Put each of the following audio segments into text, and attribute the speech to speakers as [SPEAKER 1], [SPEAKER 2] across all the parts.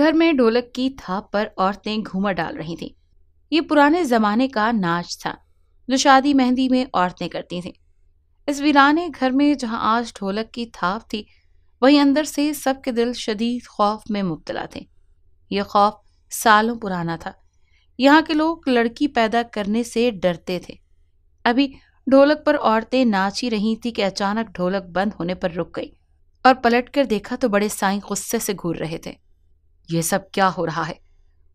[SPEAKER 1] घर में ढोलक की थाप पर औरतें घूमर डाल रही थीं। ये पुराने जमाने का नाच था, जो शादी मेहंदी में औरतें करती थीं। इस वीराने घर में जहाँ आज ढोलक की थाप थी, वहीं अंदर से सबके दिल शदीद खौफ में मुबतला थे। यह खौफ सालों पुराना था। यहाँ के लोग लड़की पैदा करने से डरते थे। अभी ढोलक पर औरतें नाच ही रही थी कि अचानक ढोलक बंद होने पर रुक गई और पलट कर देखा तो बड़े साईं गुस्से से घूर रहे थे। ये सब क्या हो रहा है?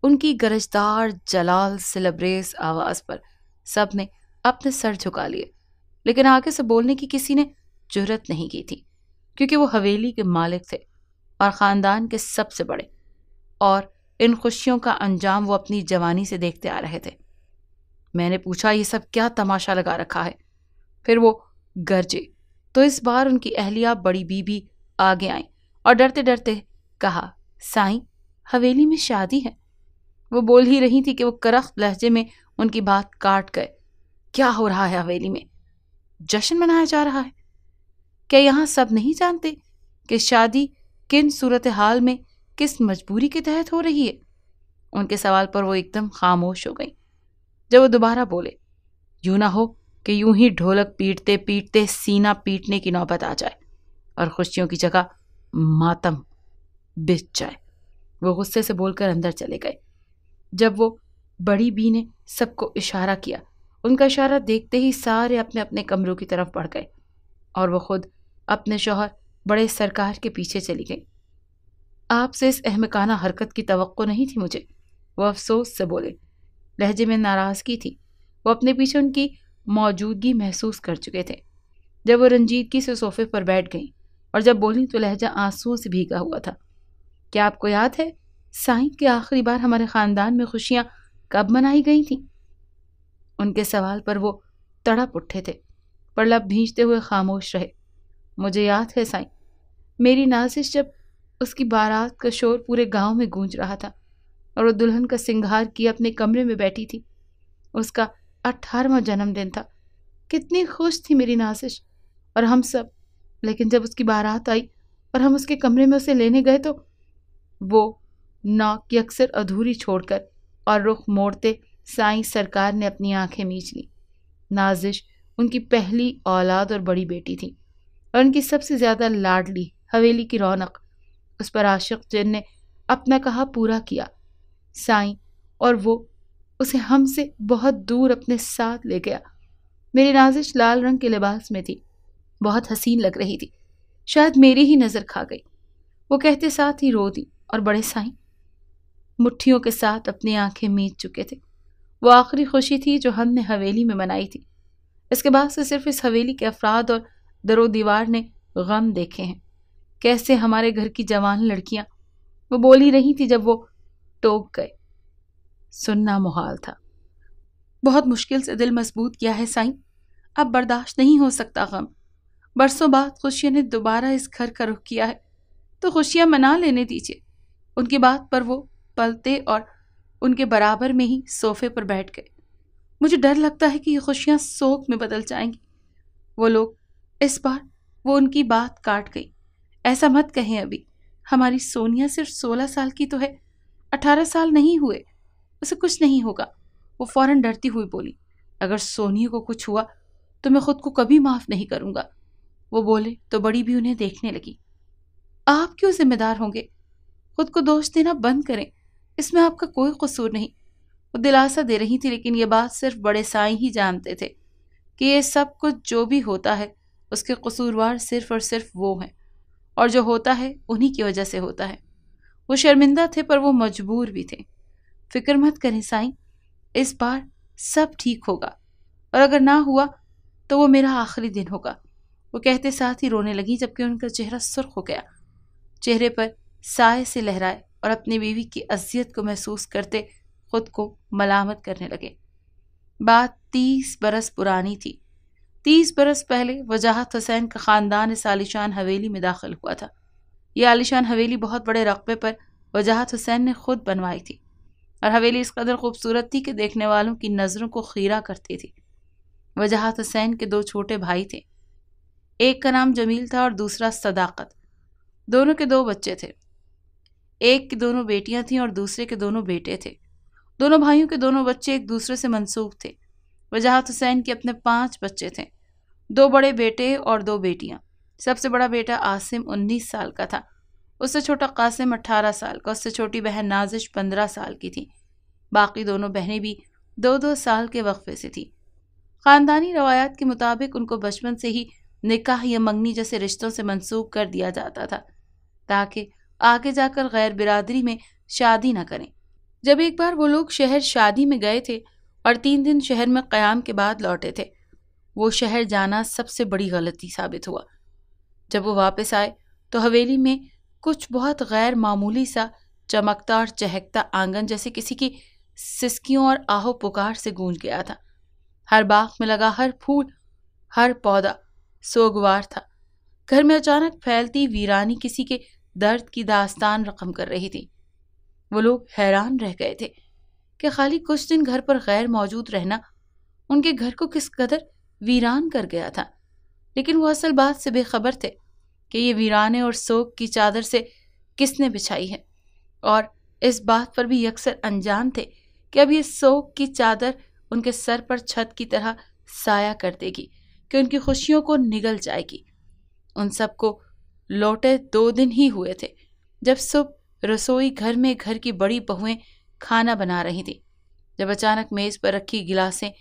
[SPEAKER 1] उनकी गरजदार जलाल सिलब्रेस आवाज़ पर सबने अपने सर झुका लिए, लेकिन आगे से बोलने की किसी ने ज़रूरत नहीं की थी, क्योंकि वो हवेली के मालिक थे और ख़ानदान के सबसे बड़े, और इन खुशियों का अंजाम वो अपनी जवानी से देखते आ रहे थे। मैंने पूछा, ये सब क्या तमाशा लगा रखा है? फिर वो, गरजे। तो इस बार उनकी अहलिया बड़ी बीबी आगे आई और डरते डरते कहा, साईं हवेली में शादी है। वो बोल ही रही थी कि वो करख्त लहजे में उनकी बात काट गए। क्या हो रहा है हवेली में? जश्न मनाया जा रहा है। क्या यहाँ सब नहीं जानते कि शादी किन सूरत हाल में किस मजबूरी के तहत हो रही है? उनके सवाल पर वो एकदम खामोश हो गई। जब वो दोबारा बोले, यूँ ना हो कि यूँ ही ढोलक पीटते पीटते सीना पीटने की नौबत आ जाए और खुशियों की जगह मातम बिछ जाए। वो गुस्से से बोलकर अंदर चले गए। जब वो बड़ी बी ने सबको इशारा किया, उनका इशारा देखते ही सारे अपने अपने कमरों की तरफ़ बढ़ गए और वो खुद अपने शोहर बड़े सरकार के पीछे चली गई। आपसे इस अहमकाना हरकत की तो नहीं थी मुझे, वो अफसोस से बोले। लहजे में नाराज़गी थी। वो अपने पीछे उनकी मौजूदगी महसूस कर चुके थे। जब वो रंजीदगी से सोफे पर बैठ गई और जब बोली तो लहजा आंसुओं से भीगा हुआ था। क्या आपको याद है? साईं के आखिरी बार हमारे ख़ानदान में खुशियाँ कब मनाई गई थी? उनके सवाल पर वो तड़प उठे थे, पर लब भींचते हुए खामोश रहे। मुझे याद है साईं, मेरी नाजिश जब उसकी बारात का शोर पूरे गाँव में गूंज रहा था और वो दुल्हन का सिंगार किए अपने कमरे में बैठी थी। उसका अठारहवा जन्मदिन था। कितनी खुश थी मेरी नाजिश। और हम सब, लेकिन जब उसकी बारात आई और हम उसके कमरे में उसे लेने गए तो वो नाक की अक्सर अधूरी छोड़कर और रुख मोड़ते साईं सरकार ने अपनी आँखें मीच ली। नाजिश उनकी पहली औलाद और बड़ी बेटी थी और उनकी सबसे ज़्यादा लाडली हवेली की रौनक। उस पर आशिक जिन ने अपना कहा पूरा किया। साईं और वो उसे हमसे बहुत दूर अपने साथ ले गया। मेरी नाजिश लाल रंग के लिबास में थी। बहुत हसीन लग रही थी। शायद मेरी ही नज़र खा गई। वो कहते साथ ही रो दी। और बड़े साईं। मुट्ठियों के साथ अपनी आँखें मीच चुके थे। वो आखिरी खुशी थी जो हमने हवेली में मनाई थी। इसके बाद से सिर्फ़ इस हवेली के अफराद और दरो दीवार ने गम देखे हैं। कैसे हमारे घर की जवान लड़कियाँ। वो बोल रही थी जब वो टोक गए। सुनना मुहाल था। बहुत मुश्किल से दिल मज़बूत किया है साईं। अब बर्दाश्त नहीं हो सकता गम। बरसों बाद खुशियों ने दोबारा इस घर का रुख किया है। तो खुशियाँ मना लेने दीजिए। उनकी बात पर वो पलते और उनके बराबर में ही सोफे पर बैठ गए। मुझे डर लगता है कि ये खुशियाँ शोक में बदल जाएँगी। वो लोग इस बार वो उनकी बात काट गई। ऐसा मत कहें अभी, हमारी सोनिया सिर्फ़ सोलह साल की तो है, अठारह साल नहीं हुए, उसे कुछ नहीं होगा। वो फ़ौरन डरती हुई बोली, अगर सोनिया को कुछ हुआ तो मैं खुद को कभी माफ़ नहीं करूँगा। वो बोले तो बड़ी भी उन्हें देखने लगी। आप क्यों जिम्मेदार होंगे? खुद को दोष देना बंद करें। इसमें आपका कोई कसूर नहीं। वो दिलासा दे रही थी, लेकिन ये बात सिर्फ़ बड़े साई ही जानते थे कि ये सब कुछ जो भी होता है, उसके कसूरवार सिर्फ़ और सिर्फ़ वो हैं। और जो होता है, उन्हीं की वजह से होता है। वो शर्मिंदा थे, पर वो मजबूर भी थे। फ़िक्र मत करें साईं, इस बार सब ठीक होगा। और अगर ना हुआ तो वो मेरा आखिरी दिन होगा। वो कहते साथ ही रोने लगी, जबकि उनका चेहरा सुर्ख हो गया। चेहरे पर साय से लहराए और अपनी बीवी की अजियत को महसूस करते खुद को मलामत करने लगे। बात तीस बरस पुरानी थी। तीस बरस पहले वजाहत हुसैन का ख़ानदान इस आलिशान हवेली में दाखिल हुआ था। यह आलिशान हवेली बहुत बड़े रकबे पर वजाहत हुसैन ने खुद बनवाई थी और हवेली इस कदर खूबसूरत थी कि देखने वालों की नज़रों को खीरा करती थी। वजाहत हुसैन के दो छोटे भाई थे। एक का नाम जमील था और दूसरा सदाकत। दोनों के दो बच्चे थे। एक की दोनों बेटियाँ थीं और दूसरे के दोनों बेटे थे। दोनों भाइयों के दोनों बच्चे एक दूसरे से मनसूख थे। वजाहत हुसैन के अपने पाँच बच्चे थे। दो बड़े बेटे और दो बेटियाँ। सबसे बड़ा बेटा आसिम उन्नीस साल का था। उससे छोटा कासिम अट्ठारह साल का। उससे छोटी बहन नाजिश पंद्रह साल की थी। बाकी दोनों बहनें भी दो दो साल के वक्फे से थीं। ख़ानदानी रवायात के मुताबिक उनको बचपन से ही निकाह या मंगनी जैसे रिश्तों से मनसूख कर दिया जाता था, ताकि आगे जाकर गैर बिरादरी में शादी न करें। जब एक बार वो लोग शहर शादी में गए थे और तीन दिन शहर में क़याम के बाद लौटे थे, वो शहर जाना सबसे बड़ी गलती साबित हुआ। जब वो वापस आए तो हवेली में कुछ बहुत गैर मामूली सा चमकता और चहकता आँगन जैसे किसी की सिसकियों और आहो पुकार से गूंज गया था। हर बाग में लगा हर फूल, हर पौधा सोगवार था। घर में अचानक फैलती वीरानी किसी के दर्द की दास्तान रकम कर रही थी। वो लोग हैरान रह गए थे कि खाली कुछ दिन घर पर गैर मौजूद रहना उनके घर को किस कदर वीरान कर गया था। लेकिन वो असल बात से बेखबर थे कि ये वीराने और सोग की चादर से किसने बिछाई है। और इस बात पर भी अक्सर अनजान थे कि अब ये सोग की चादर उनके सर पर छत की तरह साया कर देगी कि उनकी खुशियों को निगल जाएगी। उन सबको लौटे दो दिन ही हुए थे, जब सुबह रसोई घर में घर की बड़ी बहुएँ खाना बना रही थी। जब अचानक मेज पर रखी गिलासें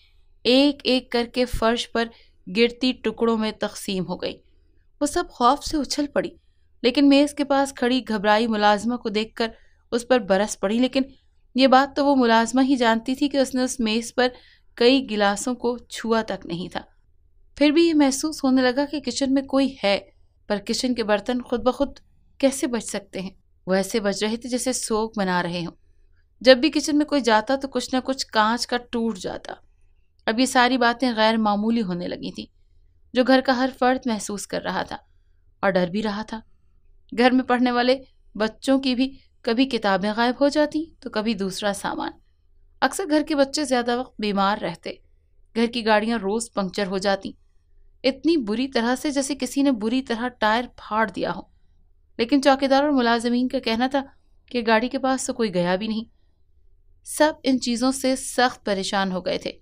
[SPEAKER 1] एक एक करके फर्श पर गिरती टुकड़ों में तकसीम हो गई। वो सब खौफ से उछल पड़ी, लेकिन मेज के पास खड़ी घबराई मुलाजमा को देखकर उस पर बरस पड़ी, लेकिन ये बात तो वो मुलाजमा ही जानती थी कि उसने उस मेज पर कई गिलासों को छुआ तक नहीं था। फिर भी ये महसूस होने लगा कि किचन में कोई है पर किचन के बर्तन खुद ब खुद कैसे बच सकते हैं? वो ऐसे बच रहे थे जैसे सोग बना रहे हों। जब भी किचन में कोई जाता तो कुछ ना कुछ कांच का टूट जाता। अब ये सारी बातें गैर मामूली होने लगी थी, जो घर का हर फर्द महसूस कर रहा था और डर भी रहा था। घर में पढ़ने वाले बच्चों की भी कभी किताबें गायब हो जाती तो कभी दूसरा सामान। अक्सर घर के बच्चे ज़्यादा वक्त बीमार रहते। घर की गाड़ियाँ रोज़ पंक्चर हो जाती इतनी बुरी तरह से जैसे किसी ने बुरी तरह टायर फाड़ दिया हो। लेकिन चौकीदार और मुलाजमीन का कहना था कि गाड़ी के पास तो कोई गया भी नहीं। सब इन चीज़ों से सख्त परेशान हो गए थे।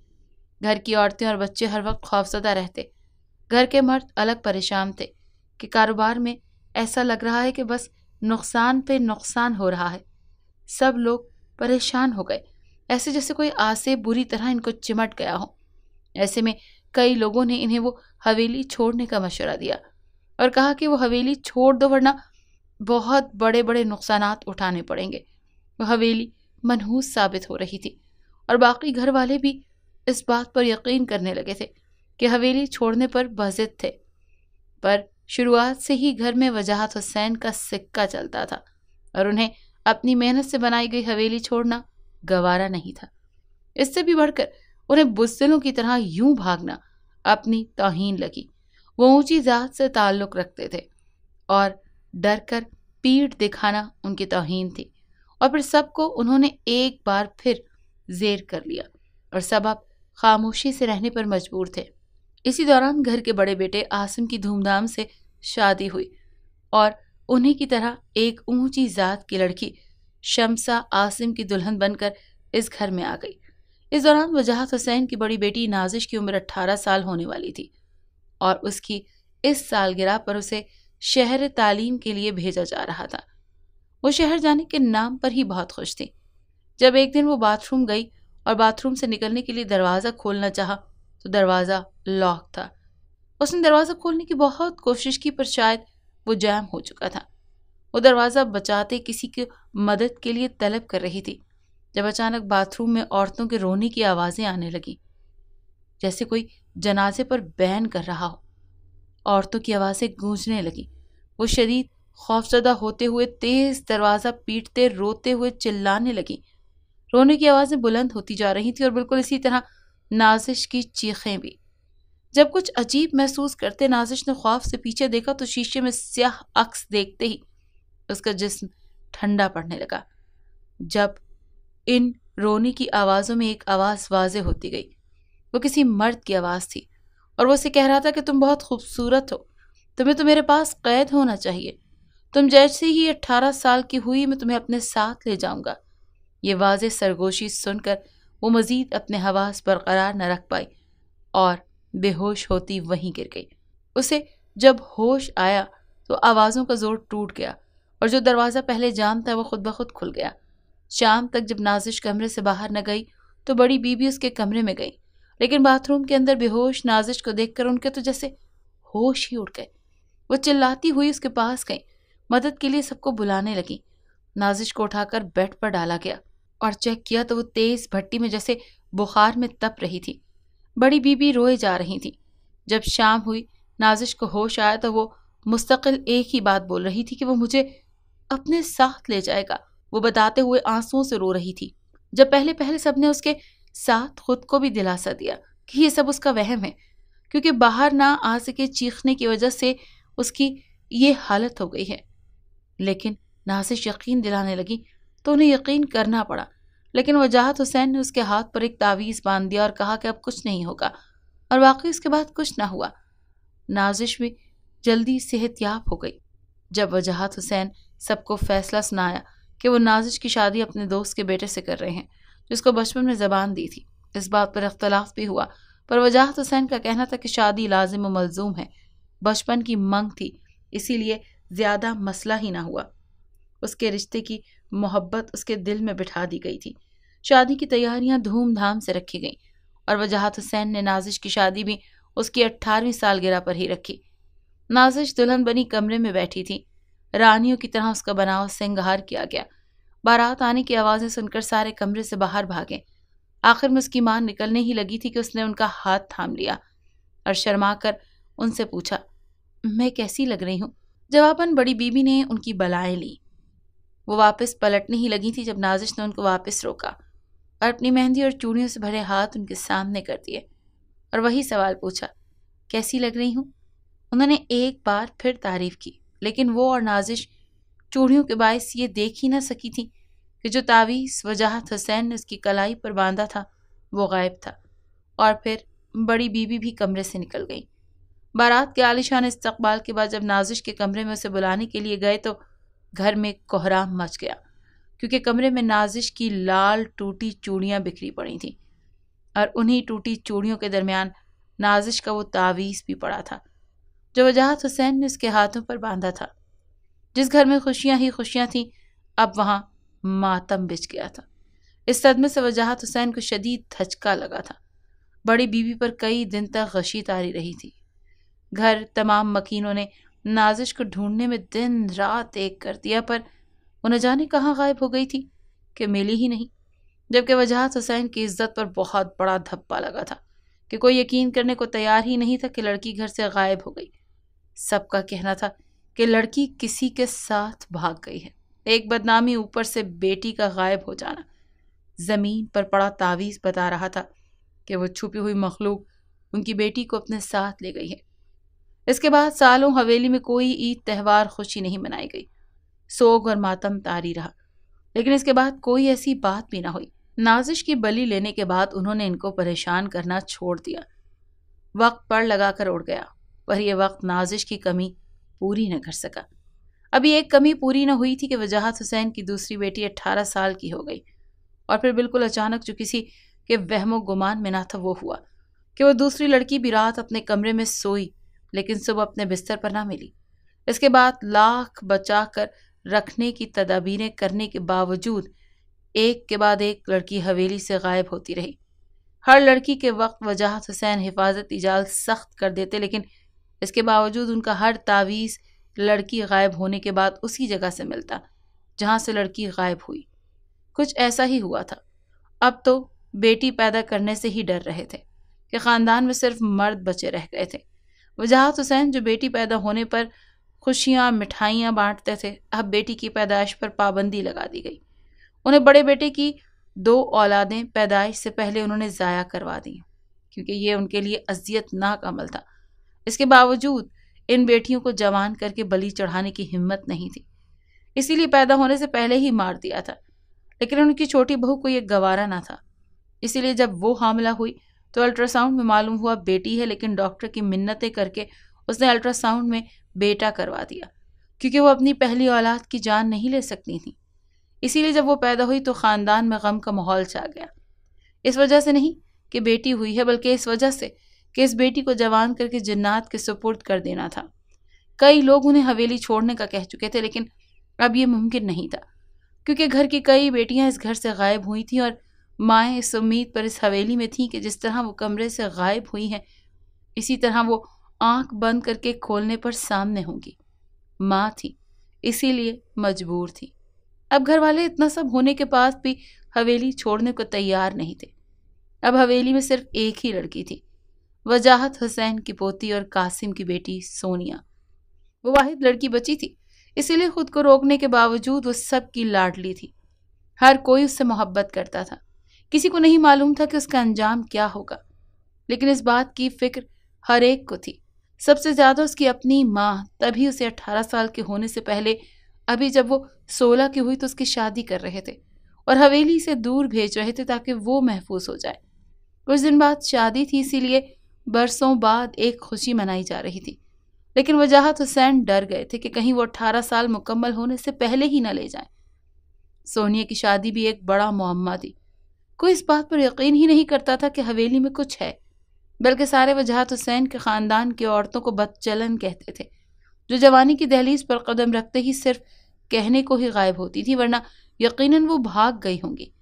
[SPEAKER 1] घर की औरतें और बच्चे हर वक्त खौफजदा रहते। घर के मर्द अलग परेशान थे कि कारोबार में ऐसा लग रहा है कि बस नुकसान पे नुकसान हो रहा है। सब लोग परेशान हो गए, ऐसे जैसे कोई आसे बुरी तरह इनको चिमट गया हो। ऐसे में कई लोगों ने इन्हें वो हवेली छोड़ने का मशवरा दिया और कहा कि वो हवेली छोड़ दो, वरना बहुत बड़े बड़े नुकसान उठाने पड़ेंगे। वो हवेली मनहूस साबित हो रही थी और बाकी घर वाले भी इस बात पर यकीन करने लगे थे कि हवेली छोड़ने पर बजिद थे। पर शुरुआत से ही घर में वजाहत हुसैन का सिक्का चलता था और उन्हें अपनी मेहनत से बनाई गई हवेली छोड़ना गवारा नहीं था। इससे भी बढ़कर उन्हें बुजदिलों की तरह यूँ भागना अपनी तोहन लगी। वो ऊँची जात से ताल्लुक रखते थे और डर कर पीठ दिखाना उनकी तोहीन थी और फिर सबको उन्होंने एक बार फिर जेर कर लिया और सब अब खामोशी से रहने पर मजबूर थे। इसी दौरान घर के बड़े बेटे आसिम की धूमधाम से शादी हुई और उन्हीं की तरह एक ऊँची जात की लड़की शमसा आसिम की दुल्हन बनकर इस घर में आ गई। इस दौरान वजाहत हुसैन की बड़ी बेटी नाजिश की उम्र अट्ठारह साल होने वाली थी और उसकी इस सालगिरह पर उसे शहर तालीम के लिए भेजा जा रहा था। वो शहर जाने के नाम पर ही बहुत खुश थी। जब एक दिन वो बाथरूम गई और बाथरूम से निकलने के लिए दरवाज़ा खोलना चाहा तो दरवाज़ा लॉक था। उसने दरवाज़ा खोलने की बहुत कोशिश की, पर शायद वो जैम हो चुका था। वो दरवाज़ा बचाते किसी की मदद के लिए तलब कर रही थी। जब अचानक बाथरूम में औरतों के रोने की आवाज़ें आने लगी, जैसे कोई जनाजे पर बैन कर रहा हो। औरतों की आवाज़ें गूंजने लगी। वो शरीर खौफजदा होते हुए तेज दरवाज़ा पीटते, रोते हुए चिल्लाने लगी। रोने की आवाज़ें बुलंद होती जा रही थी और बिल्कुल इसी तरह नाजिश की चीखें भी। जब कुछ अजीब महसूस करते नाजिश ने ख्वाफ से पीछे देखा तो शीशे में स्याह अक्स देखते ही उसका जिस्म ठंडा पड़ने लगा। जब इन रोने की आवाज़ों में एक आवाज़ वाजे होती गई। वो किसी मर्द की आवाज़ थी और वो उसे कह रहा था कि तुम बहुत खूबसूरत हो। तुम्हें तो मेरे पास कैद होना चाहिए। तुम जैसे ही अट्ठारह साल की हुई मैं तुम्हें अपने साथ ले जाऊँगा। ये वाज सरगोशी सुनकर वो मजीद अपने हवास बरकरार न रख पाई और बेहोश होती वहीं गिर गई। उसे जब होश आया तो आवाज़ों का ज़ोर टूट गया और जो दरवाज़ा पहले जाम था वो खुद ब खुद खुल गया। शाम तक जब नाजिश कमरे से बाहर न गई तो बड़ी बीबी उसके कमरे में गई। लेकिन बाथरूम के अंदर बेहोश नाजिश को देखकर उनके तो जैसे होश ही उड़ गए। वो चिल्लाती हुई उसके पास गई, मदद के लिए सबको बुलाने लगी। नाजिश को उठाकर बेड पर डाला गया और चेक किया तो वो तेज भट्टी में जैसे बुखार में तप रही थी। बड़ी बीबी रोए जा रही थी। जब शाम हुई, नाजिश को होश आया तो वो मुस्तकिल एक ही बात बोल रही थी कि वो मुझे अपने साथ ले जाएगा। वो बताते हुए आंसुओं से रो रही थी। जब पहले पहले सबने उसके साथ खुद को भी दिलासा दिया कि ये सब उसका वहम है, क्योंकि बाहर ना आ सके चीखने की वजह से उसकी ये हालत हो गई है। लेकिन नासिश यकीन दिलाने लगी तो उन्हें यकीन करना पड़ा। लेकिन वजाहत हुसैन ने उसके हाथ पर एक तावीज़ बाँध दिया और कहा कि अब कुछ नहीं होगा और वाकई उसके बाद कुछ ना हुआ। नाजिश भी जल्दी सेहतयाब हो गई। जब वजाहत हुसैन सबको फैसला सुनाया कि वो नाजिश की शादी अपने दोस्त के बेटे से कर रहे हैं, जिसको बचपन में ज़बान दी थी। इस बात पर अख्तलाफ भी हुआ, पर वजाहत हुसैन का कहना था कि शादी लाजिम मलजूम है। बचपन की मंग थी, इसीलिए ज़्यादा मसला ही ना हुआ। उसके रिश्ते की मोहब्बत उसके दिल में बिठा दी गई थी। शादी की तैयारियाँ धूमधाम से रखी गईं, और वजाहत हुसैन ने नाजिश की शादी भी उसकी अट्ठारहवीं सालगिरह पर ही रखी। नाजिश दुल्हन बनी कमरे में बैठी थी रानियों की तरह उसका बनाव सिंगार किया गया। बारात आने की आवाज़ें सुनकर सारे कमरे से बाहर भागे। आखिर में उसकी माँ निकलने ही लगी थी कि उसने उनका हाथ थाम लिया और शर्मा कर उनसे पूछा, मैं कैसी लग रही हूँ? जवाबन बड़ी बीबी ने उनकी बलाएँ ली। वो वापस पलटने ही लगी थी जब नाजिश ने उनको वापस रोका और अपनी मेहंदी और चूड़ियों से भरे हाथ उनके सामने कर दिए और वही सवाल पूछा, कैसी लग रही हूँ? उन्होंने एक बार फिर तारीफ़ की। लेकिन वो और नाजिश चूड़ियों के बायस ये देख ही ना सकी थी कि जो तावीज़ वजाहत हुसैन ने उसकी कलाई पर बांधा था, वो गायब था और फिर बड़ी बीबी भी कमरे से निकल गई। बारात के आलिशान इस्तकबाल के बाद जब नाजिश के कमरे में उसे बुलाने के लिए गए तो घर में कोहराम मच गया, क्योंकि कमरे में नाजिश की लाल टूटी चूड़ियाँ बिखरी पड़ी थीं और उन्हीं टूटी चूड़ियों के दरमियान नाजिश का वो तावीज़ भी पड़ा था। जो वजाहत हुसैन ने उसके हाथों पर बांधा था। जिस घर में खुशियाँ ही खुशियाँ थीं, अब वहाँ मातम बिछ गया था। इस सदमे से वजाहत हुसैन को शदीद धचका लगा था। बड़ी बीवी पर कई दिन तक गशी तारी रही थी। घर तमाम मकीनों ने नाजिश को ढूँढने में दिन रात एक कर दिया, पर उन्हें जाने कहाँ गायब हो गई थी कि मिली ही नहीं। जबकि वजाहत हुसैन की इज़्ज़त पर बहुत बड़ा धब्बा लगा था कि कोई यकीन करने को तैयार ही नहीं था कि लड़की घर से गायब हो गई। सबका कहना था कि लड़की किसी के साथ भाग गई है। एक बदनामी ऊपर से बेटी का गायब हो जाना। ज़मीन पर पड़ा तावीज़ बता रहा था कि वो छुपी हुई मखलूक उनकी बेटी को अपने साथ ले गई है। इसके बाद सालों हवेली में कोई ईद त्यौहार खुशी नहीं मनाई गई। सोग और मातम तारी रहा। लेकिन इसके बाद कोई ऐसी बात भी ना हुई। नाजिश की बलि लेने के बाद उन्होंने इनको परेशान करना छोड़ दिया। वक्त पर लगाकर उड़ गया। पर यह वक्त नाजिश की कमी पूरी न कर सका। अभी एक कमी पूरी न हुई थी कि वजाहत हुसैन की दूसरी बेटी अट्ठारह साल की हो गई और फिर बिल्कुल अचानक जो किसी के वहमो गुमान में ना था, वो हुआ कि वो दूसरी लड़की भी रात अपने कमरे में सोई, लेकिन सुबह अपने बिस्तर पर ना मिली। इसके बाद लाख बचा कर रखने की, तदाबीरें करने के बावजूद एक के बाद एक लड़की हवेली से गायब होती रही। हर लड़की के वक्त वजाहत हुसैन हिफाजत इजाल सख्त कर देते, लेकिन इसके बावजूद उनका हर तावीज़ लड़की गायब होने के बाद उसी जगह से मिलता, जहाँ से लड़की गायब हुई। कुछ ऐसा ही हुआ था। अब तो बेटी पैदा करने से ही डर रहे थे कि ख़ानदान में सिर्फ़ मर्द बचे रह गए थे। वजाहत हुसैन, जो बेटी पैदा होने पर खुशियाँ, मिठाइयाँ बांटते थे, अब बेटी की पैदाइश पर पाबंदी लगा दी गई। उन्हें बड़े बेटे की दो औलादें पैदाइश से पहले उन्होंने ज़ाया करवा दी, क्योंकि ये उनके लिए अजियतनाक अमल था। इसके बावजूद, इन बेटियों को जवान करके बलि चढ़ाने की हिम्मत नहीं थी। इसीलिए पैदा होने से पहले ही मार दिया था, लेकिन उनकी छोटी बहू को यह गवारा ना था। इसीलिए जब वो हामला हुई तो अल्ट्रासाउंड में मालूम हुआ बेटी है, लेकिन डॉक्टर की मिन्नतें करके उसने अल्ट्रासाउंड में बेटा करवा दिया, क्योंकि वो अपनी पहली औलाद की जान नहीं ले सकती थी। इसीलिए जब वो पैदा हुई तो ख़ानदान में गम का माहौल छा गया। इस वजह से नहीं कि बेटी हुई है, बल्कि इस वजह से कि इस बेटी को जवान करके जन्नात के सुपुर्द कर देना था। कई लोग उन्हें हवेली छोड़ने का कह चुके थे, लेकिन अब ये मुमकिन नहीं था, क्योंकि घर की कई बेटियाँ इस घर से गायब हुई थीं और माएँ इस उम्मीद पर इस हवेली में थीं कि जिस तरह वो कमरे से गायब हुई हैं, इसी तरह वो आँख बंद करके खोलने पर सामने होंगी। माँ थी, इसीलिए मजबूर थी। अब घर वाले इतना सब होने के बाद भी हवेली छोड़ने को तैयार नहीं थे। अब हवेली में सिर्फ़ एक ही लड़की थी वजाहत हुसैन की पोती और कासिम की बेटी सोनिया। वो वाहिद लड़की बची थी, इसीलिए खुद को रोकने के बावजूद वो सबकी लाडली थी। हर कोई उससे मोहब्बत करता था। किसी को नहीं मालूम था कि उसका अंजाम क्या होगा, लेकिन इस बात की फ़िक्र हर एक को थी। सबसे ज़्यादा उसकी अपनी माँ, तभी उसे अठारह साल के होने से पहले, अभी जब वो सोलह की हुई तो उसकी शादी कर रहे थे और हवेली से दूर भेज रहे थे ताकि वो महफूज हो जाए। कुछ दिन बाद शादी थी, इसीलिए बरसों बाद एक खुशी मनाई जा रही थी। लेकिन वजाहत हुसैन डर गए थे कि कहीं वो अठारह साल मुकम्मल होने से पहले ही न ले जाए। सोनिया की शादी भी एक बड़ा मुआमा थी। कोई इस बात पर यकीन ही नहीं करता था कि हवेली में कुछ है, बल्कि सारे वजाहत हुसैन के ख़ानदान की औरतों को बदचलन कहते थे, जो जवानी की दहलीज पर कदम रखते ही सिर्फ़ कहने को ही गायब होती थी, वरना यकीनन वो भाग गई होंगी।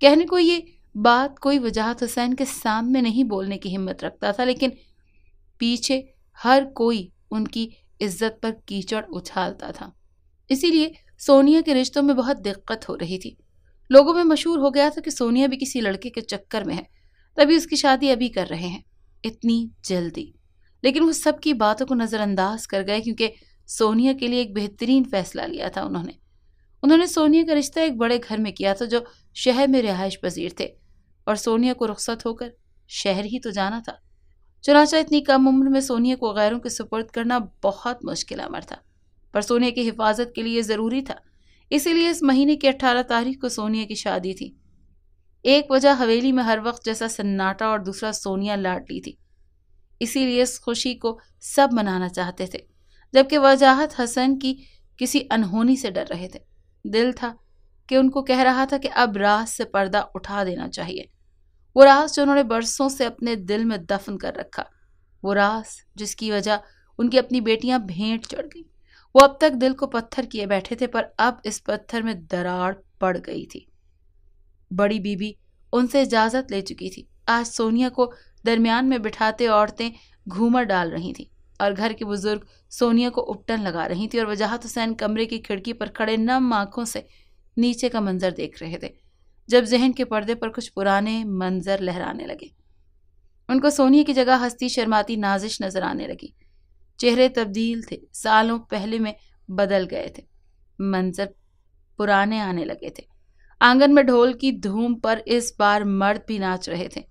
[SPEAKER 1] कहने को ये बात कोई वजाहत हुसैन के सामने नहीं बोलने की हिम्मत रखता था, लेकिन पीछे हर कोई उनकी इज़्ज़त पर कीचड़ उछालता था। इसीलिए सोनिया के रिश्तों में बहुत दिक्कत हो रही थी। लोगों में मशहूर हो गया था कि सोनिया भी किसी लड़के के चक्कर में है, तभी उसकी शादी अभी कर रहे हैं, इतनी जल्दी। लेकिन वो सबकी बातों को नज़रअंदाज कर गए, क्योंकि सोनिया के लिए एक बेहतरीन फैसला लिया था उन्होंने। उन्होंने सोनिया का रिश्ता एक बड़े घर में किया था, जो शहर में रिहाइश पजीर थे। और सोनिया को रुख्सत होकर शहर ही तो जाना था। चुनाचा इतनी कम उम्र में सोनिया को गैरों के सुपुर्द करना बहुत मुश्किल अमर था, पर सोनिया की हिफाजत के लिए ज़रूरी था। इसीलिए इस महीने की अट्ठारह तारीख को सोनिया की शादी थी। एक वजह हवेली में हर वक्त जैसा सन्नाटा और दूसरा सोनिया लाडली थी। इसीलिए इस खुशी को सब मनाना चाहते थे, जबकि वजाहत हसन की किसी अनहोनी से डर रहे थे। दिल था कि उनको कह रहा था कि अब राज से पर्दा उठा देना चाहिए। वो राज जो उन्होंने बरसों से अपने दिल में दफन कर रखा, वो राज जिसकी वजह उनकी अपनी बेटियाँ भेंट चढ़ गई। वो अब तक दिल को पत्थर किए बैठे थे, पर अब इस पत्थर में दरार पड़ गई थी। बड़ी बीबी उनसे इजाज़त ले चुकी थी। आज सोनिया को दरमियान में बिठाते औरतें घूमर डाल रही थीं और घर के बुज़ुर्ग सोनिया को उपटन लगा रही थी और वजाहत हुसैन कमरे की खिड़की पर खड़े नम आँखों से नीचे का मंजर देख रहे थे। जब जहन के पर्दे पर कुछ पुराने मंजर लहराने लगे। उनको सोनिया की जगह हस्ती शर्माती नाजिश नज़र आने लगी। चेहरे तब्दील थे, सालों पहले में बदल गए थे। मंजर पुराने आने लगे थे। आँगन में ढोल की धूम पर इस बार मर्द भी नाच रहे थे।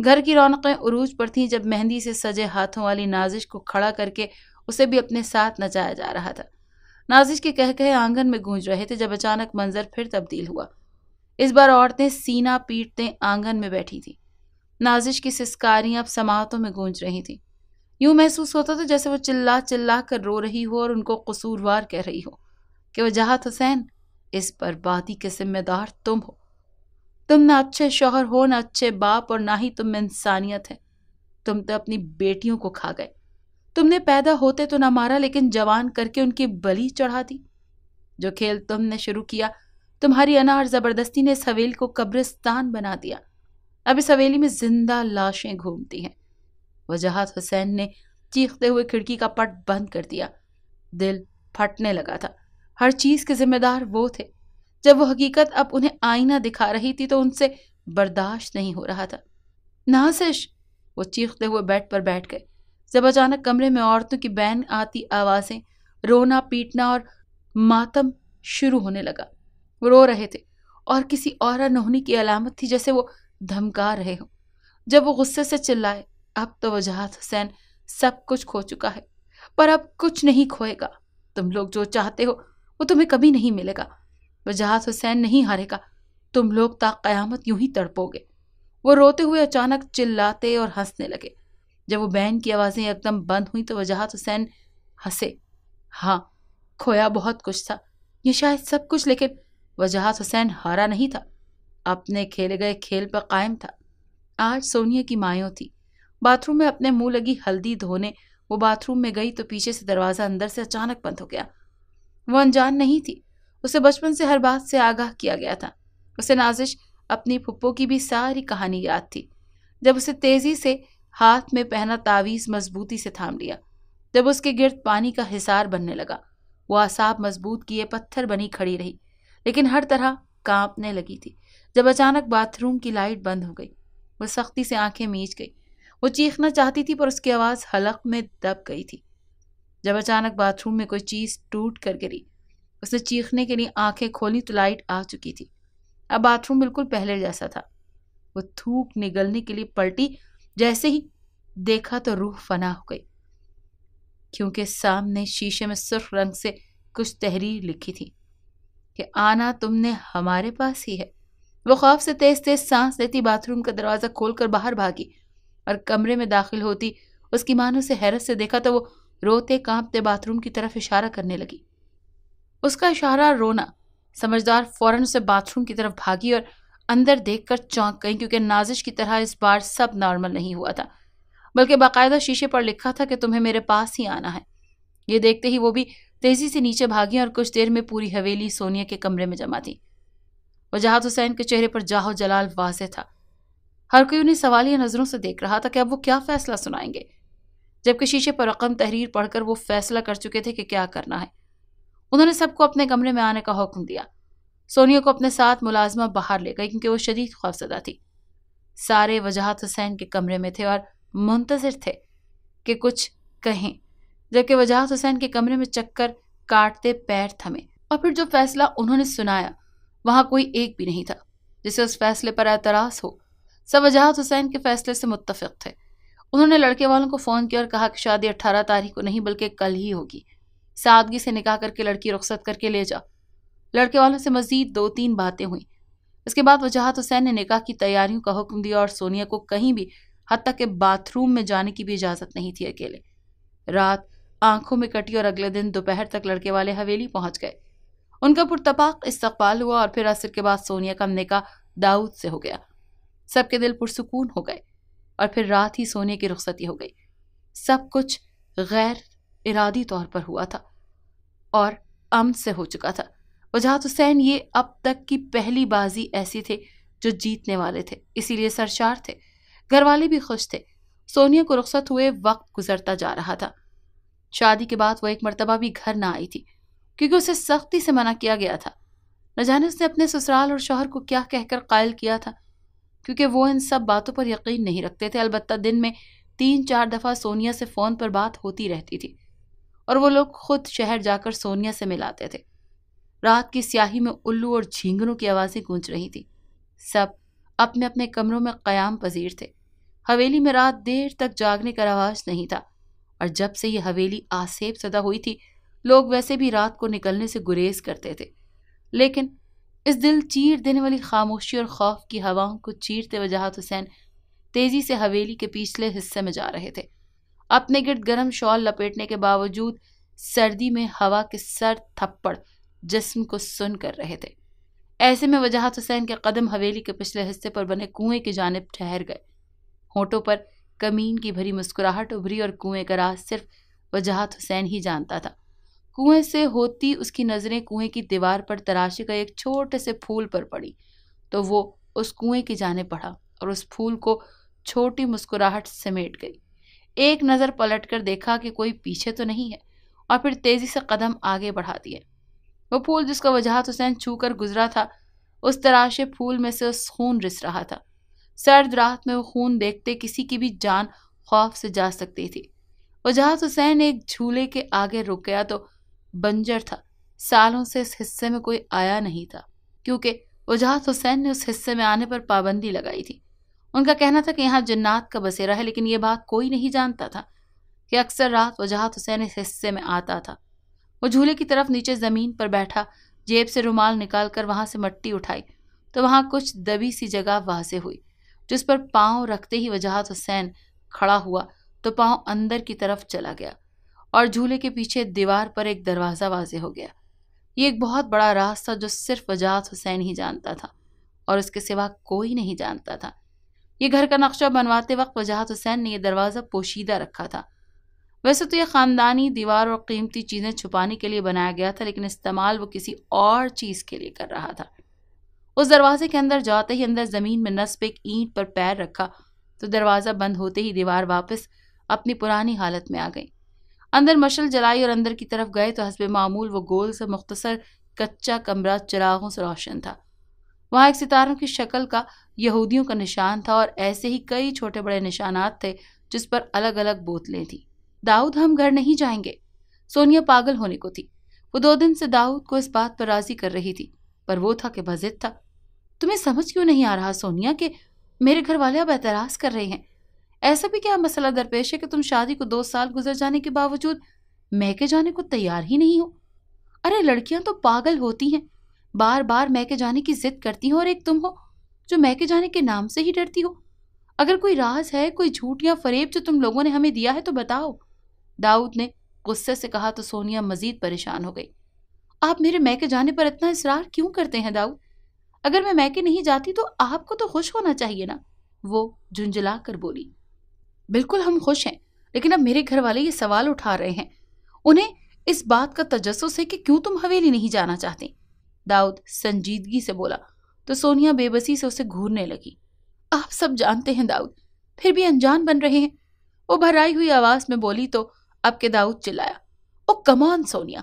[SPEAKER 1] घर की रौनकें उरूज पर थीं जब मेहंदी से सजे हाथों वाली नाजिश को खड़ा करके उसे भी अपने साथ नचाया जा रहा था। नाजिश के कह कहे आँगन में गूंज रहे थे जब अचानक मंजर फिर तब्दील हुआ। इस बार औरतें सीना पीटते आँगन में बैठी थी। नाजिश की सिस्कारियाँ अब समातों में गूंज रही थी। यूँ महसूस होता था जैसे वो चिल्ला चिल्ला कर रो रही हो और उनको कसूरवार कह रही हो कि वजाहत हुसैन इस बर्बादी के जिम्मेदार तुम हो। तुम ना अच्छे शोहर हो, ना अच्छे बाप और ना ही तुम में इंसानियत है। तुम तो अपनी बेटियों को खा गए। तुमने पैदा होते तो ना मारा, लेकिन जवान करके उनकी बलि चढ़ा दी। जो खेल तुमने शुरू किया तुम्हारी अनार ज़बरदस्ती ने इस हवेली को कब्रिस्तान बना दिया। अब इस हवेली में ज़िंदा लाशें घूमती हैं। वजहात हुसैन ने चीखते हुए खिड़की का पट बंद कर दिया। दिल फटने लगा था। हर चीज़ के जिम्मेदार वो थे। जब वो हकीकत अब उन्हें आईना दिखा रही थी तो उनसे बर्दाश्त नहीं हो रहा था। नासिश वो चीखते हुए बेड पर बैठ गए। जब अचानक कमरे में औरतों की बैन आती आवाज़ें, रोना पीटना और मातम शुरू होने लगा। रो रहे थे। और किसी और अनहोनी की अलामत थी जैसे वो धमका रहे हो। जब वो गुस्से से चिल्लाए, अब तो वजहत हुसैन सब कुछ खो चुका है, पर अब कुछ नहीं खोएगा। तुम लोग जो चाहते हो, वो तुम्हें कभी नहीं मिलेगा। वजहात हुसैन नहीं हारेगा, तुम लोग ता कयामत यूँ ही तड़पोगे। वो रोते हुए अचानक चिल्लाते और हंसने लगे। जब वो बैन की आवाज़ें एकदम बंद हुई तो वजहात हुसैन हंसे। हाँ खोया बहुत कुछ था, ये शायद सब कुछ, लेकिन वजहात हुसैन हारा नहीं था। अपने खेले गए खेल पर कायम था। आज सोनिया की मायो थी। बाथरूम में अपने मुँह लगी हल्दी धोने, वो बाथरूम में गई तो पीछे से दरवाज़ा अंदर से अचानक बंद हो गया। वो अनजान नहीं थी। उसे बचपन से हर बात से आगाह किया गया था। उसे नाजिश अपनी फुप्पो की भी सारी कहानी याद थी। जब उसे तेज़ी से हाथ में पहना तावीज मजबूती से थाम लिया, जब उसके गिर्द पानी का हिसार बनने लगा, वो आसाब मज़बूत किए पत्थर बनी खड़ी रही। लेकिन हर तरह कांपने लगी थी। जब अचानक बाथरूम की लाइट बंद हो गई वह सख्ती से आँखें मीच गई। वो चीखना चाहती थी पर उसकी आवाज़ हलक में दब गई थी। जब अचानक बाथरूम में कोई चीज़ टूट कर गिरी, उसने चीखने के लिए आँखें खोली तो लाइट आ चुकी थी। अब बाथरूम बिल्कुल पहले जैसा था। वो थूक निगलने के लिए पलटी, जैसे ही देखा तो रूह फना हो गई, क्योंकि सामने शीशे में सुर्ख रंग से कुछ तहरीर लिखी थी। कि आना तुमने हमारे पास ही है। वो खौफ से तेज तेज सांस लेती बाथरूम का दरवाज़ा खोलकर बाहर भागी और कमरे में दाखिल होती, उसकी माँ ने उसे हैरत से देखा तो वो रोते कांपते बाथरूम की तरफ़ इशारा करने लगी। उसका इशारा रोना, समझदार फ़ौरन उसे बाथरूम की तरफ़ भागी और अंदर देखकर चौंक गई क्योंकि नाजिश की तरह इस बार सब नॉर्मल नहीं हुआ था, बल्कि बाकायदा शीशे पर लिखा था कि तुम्हें मेरे पास ही आना है। ये देखते ही वो भी तेज़ी से नीचे भागी और कुछ देर में पूरी हवेली सोनिया के कमरे में जमा थी। वजाहत हुसैन के चेहरे पर जाहो जलाल वाजे था। हर कोई उन्हें सवालिया नज़रों से देख रहा था कि अब वो क्या फैसला सुनाएँगे। जबकि शीशे पर रकम तहरीर पढ़कर वो फैसला कर चुके थे कि क्या करना है। उन्होंने सबको अपने कमरे में आने का हुक्म दिया। सोनिया को अपने साथ मुलाजमा बाहर ले गई क्योंकि वो शदीद खौफजदा थी। सारे वजाहत हुसैन के कमरे में थे और मुंतजर थे कि कुछ कहें। जबकि वजाहत हुसैन के कमरे में चक्कर काटते पैर थमे और फिर जो फैसला उन्होंने सुनाया, वहाँ कोई एक भी नहीं था, जिसे उस फैसले पर एतराज़ हो। सब वजाहत हुसैन के फैसले से मुतफिक थे। उन्होंने लड़के वालों को फ़ोन किया और कहा कि शादी अट्ठारह तारीख को नहीं, बल्कि कल ही होगी। सादगी से निकाह करके लड़की रुख्सत करके ले जा। लड़के वालों से मजीद दो तीन बातें हुई। इसके बाद वजाहत हुसैन ने निकाह की तैयारियों का हुक्म दिया और सोनिया को कहीं भी, हद तक के बाथरूम में जाने की भी इजाज़त नहीं थी अकेले। रात आँखों में कटी और अगले दिन दोपहर तक लड़के वाले हवेली पहुँच गए। उनका पुरतपाक इस्तकबाल हुआ और फिर असर के बाद सोनिया का निकाह दाऊद से हो गया। सबके दिल पुरसकून हो गए और फिर रात ही सोने की रुख्सती हो गई। सब कुछ गैर इरादी तौर पर हुआ था और अम से हो चुका था। वजाहत हुसैन ये अब तक की पहली बाजी ऐसी थे जो जीतने वाले थे, इसीलिए सरशार थे। घर वाले भी खुश थे। सोनिया को रुख्सत हुए वक्त गुजरता जा रहा था। शादी के बाद वो एक मरतबा भी घर ना आई थी, क्योंकि उसे सख्ती से मना किया गया था। न जाने उसने अपने ससुराल और शोहर को क्या कहकर कायल किया था, क्योंकि वो इन सब बातों पर यकीन नहीं रखते थे। अलबत् दिन में तीन चार दफ़ा सोनिया से फ़ोन पर बात होती रहती थी और वो लोग खुद शहर जाकर सोनिया से मिलाते थे। रात की स्याही में उल्लू और झींगरों की आवाज़ें गूंज रही थी। सब अपने अपने कमरों में क़याम पजीर थे। हवेली में रात देर तक जागने का रवाज नहीं था। और जब से ये हवेली आसेब सदा हुई थी, लोग वैसे भी रात को निकलने से गुरेज करते थे। लेकिन इस दिल चीर देने वाली खामोशी और खौफ की हवाओं को चीरते वजाहत हुसैन तेज़ी से हवेली के पिछले हिस्से में जा रहे थे। अपने गिर्द गर्म शॉल लपेटने के बावजूद सर्दी में हवा के सर थप्पड़ जिस्म को सुन कर रहे थे। ऐसे में वजाहत हुसैन के कदम हवेली के पिछले हिस्से पर बने कुएँ की जानब ठहर गए। होठों पर कमीन की भरी मुस्कुराहट उभरी और कुएँ का राज सिर्फ़ वजाहत हुसैन ही जानता था। कुएँ से होती उसकी नज़रें कुएँ की दीवार पर तराशे का एक छोटे से फूल पर पड़ी तो वो उस कुएँ की जाने पड़ा और उस फूल को छोटी मुस्कुराहट समेट गई। एक नज़र पलट कर देखा कि कोई पीछे तो नहीं है और फिर तेज़ी से कदम आगे बढ़ा दिए। वो फूल जिसका वजहत हुसैन छू कर गुजरा था, उस तराशे फूल में से उस खून रिस रहा था। सर्द रात में वो खून देखते किसी की भी जान खौफ से जा सकती थी। वजहत हुसैन एक झूले के आगे रुक गया तो बंजर था। सालों से इस हिस्से में कोई आया नहीं था, क्योंकि वजाहत हुसैन ने उस हिस्से में आने पर पाबंदी लगाई थी। उनका कहना था कि यहाँ जन्नात का बसेरा है, लेकिन ये बात कोई नहीं जानता था कि अक्सर रात वजाहत हुसैन इस हिस्से में आता था। वो झूले की तरफ़ नीचे ज़मीन पर बैठा, जेब से रुमाल निकाल कर वहाँ से मट्टी उठाई तो वहाँ कुछ दबी सी जगह वाजे हुई। जिस पर पाँव रखते ही वजाहत हुसैन खड़ा हुआ तो पाँव अंदर की तरफ़ चला गया और झूले के पीछे दीवार पर एक दरवाज़ा वाजे हो गया। ये एक बहुत बड़ा राज था जो सिर्फ़ वजात हुसैन ही जानता था और उसके सिवा कोई नहीं जानता था। ये घर का नक्शा बनवाते वक्त वजाहत हुसैन ने यह दरवाज़ा पोशीदा रखा था। वैसे तो यह ख़ानदानी, दीवार और कीमती चीज़ें छुपाने के लिए बनाया गया था, लेकिन इस्तेमाल वो किसी और चीज़ के लिए कर रहा था। उस दरवाजे के अंदर जाते ही अंदर ज़मीन में नस्ब एक ईंट पर पैर रखा तो दरवाज़ा बंद होते ही दीवार वापस अपनी पुरानी हालत में आ गई। अंदर मशल जलाई और अंदर की तरफ़ गए तो हसब मामूल वो गोल से मुख्तसर कच्चा कमरा चिरागों से रोशन था। वहाँ एक सितारों की शक्ल का यहूदियों का निशान था और ऐसे ही कई छोटे बड़े निशानात थे जिस पर अलग अलग बोतलें थी। दाऊद, हम घर नहीं जाएँगे? सोनिया पागल होने को थी। वो दो दिन से दाऊद को इस बात पर राज़ी कर रही थी, पर वो था कि भजित था। तुम्हें समझ क्यों नहीं आ रहा सोनिया कि मेरे घर वाले अब एतराज़ कर रहे हैं? ऐसा भी क्या मसला दरपेश है कि तुम शादी को दो साल गुजर जाने के बावजूद मैके जाने को तैयार ही नहीं हो? अरे लड़कियाँ तो पागल होती हैं। बार बार मैके जाने की जिद करती हो और एक तुम हो जो मैके जाने के नाम से ही डरती हो। अगर कोई राज है, कोई झूठ या फरेब जो तुम लोगों ने हमें दिया है तो बताओ। दाऊद ने गुस्से से कहा तो सोनिया मजीद परेशान हो गई। आप मेरे मैके जाने पर इतना इसरार क्यों करते हैं दाऊद? अगर मैं मैके नहीं जाती तो आपको तो खुश होना चाहिए ना? वो झुंझला कर बोली। बिल्कुल हम खुश हैं, लेकिन अब मेरे घर वाले ये सवाल उठा रहे हैं। उन्हें इस बात का तजस्स है कि क्यों तुम हवेली नहीं जाना चाहते? दाऊद संजीदगी से बोला तो सोनिया बेबसी से उसे घूरने लगी। आप सब जानते हैं दाऊद, फिर भी अनजान बन रहे हैं। वो भराई हुई आवाज़ में बोली तो अब के दाऊद चिल्लाया, ओ कमान सोनिया,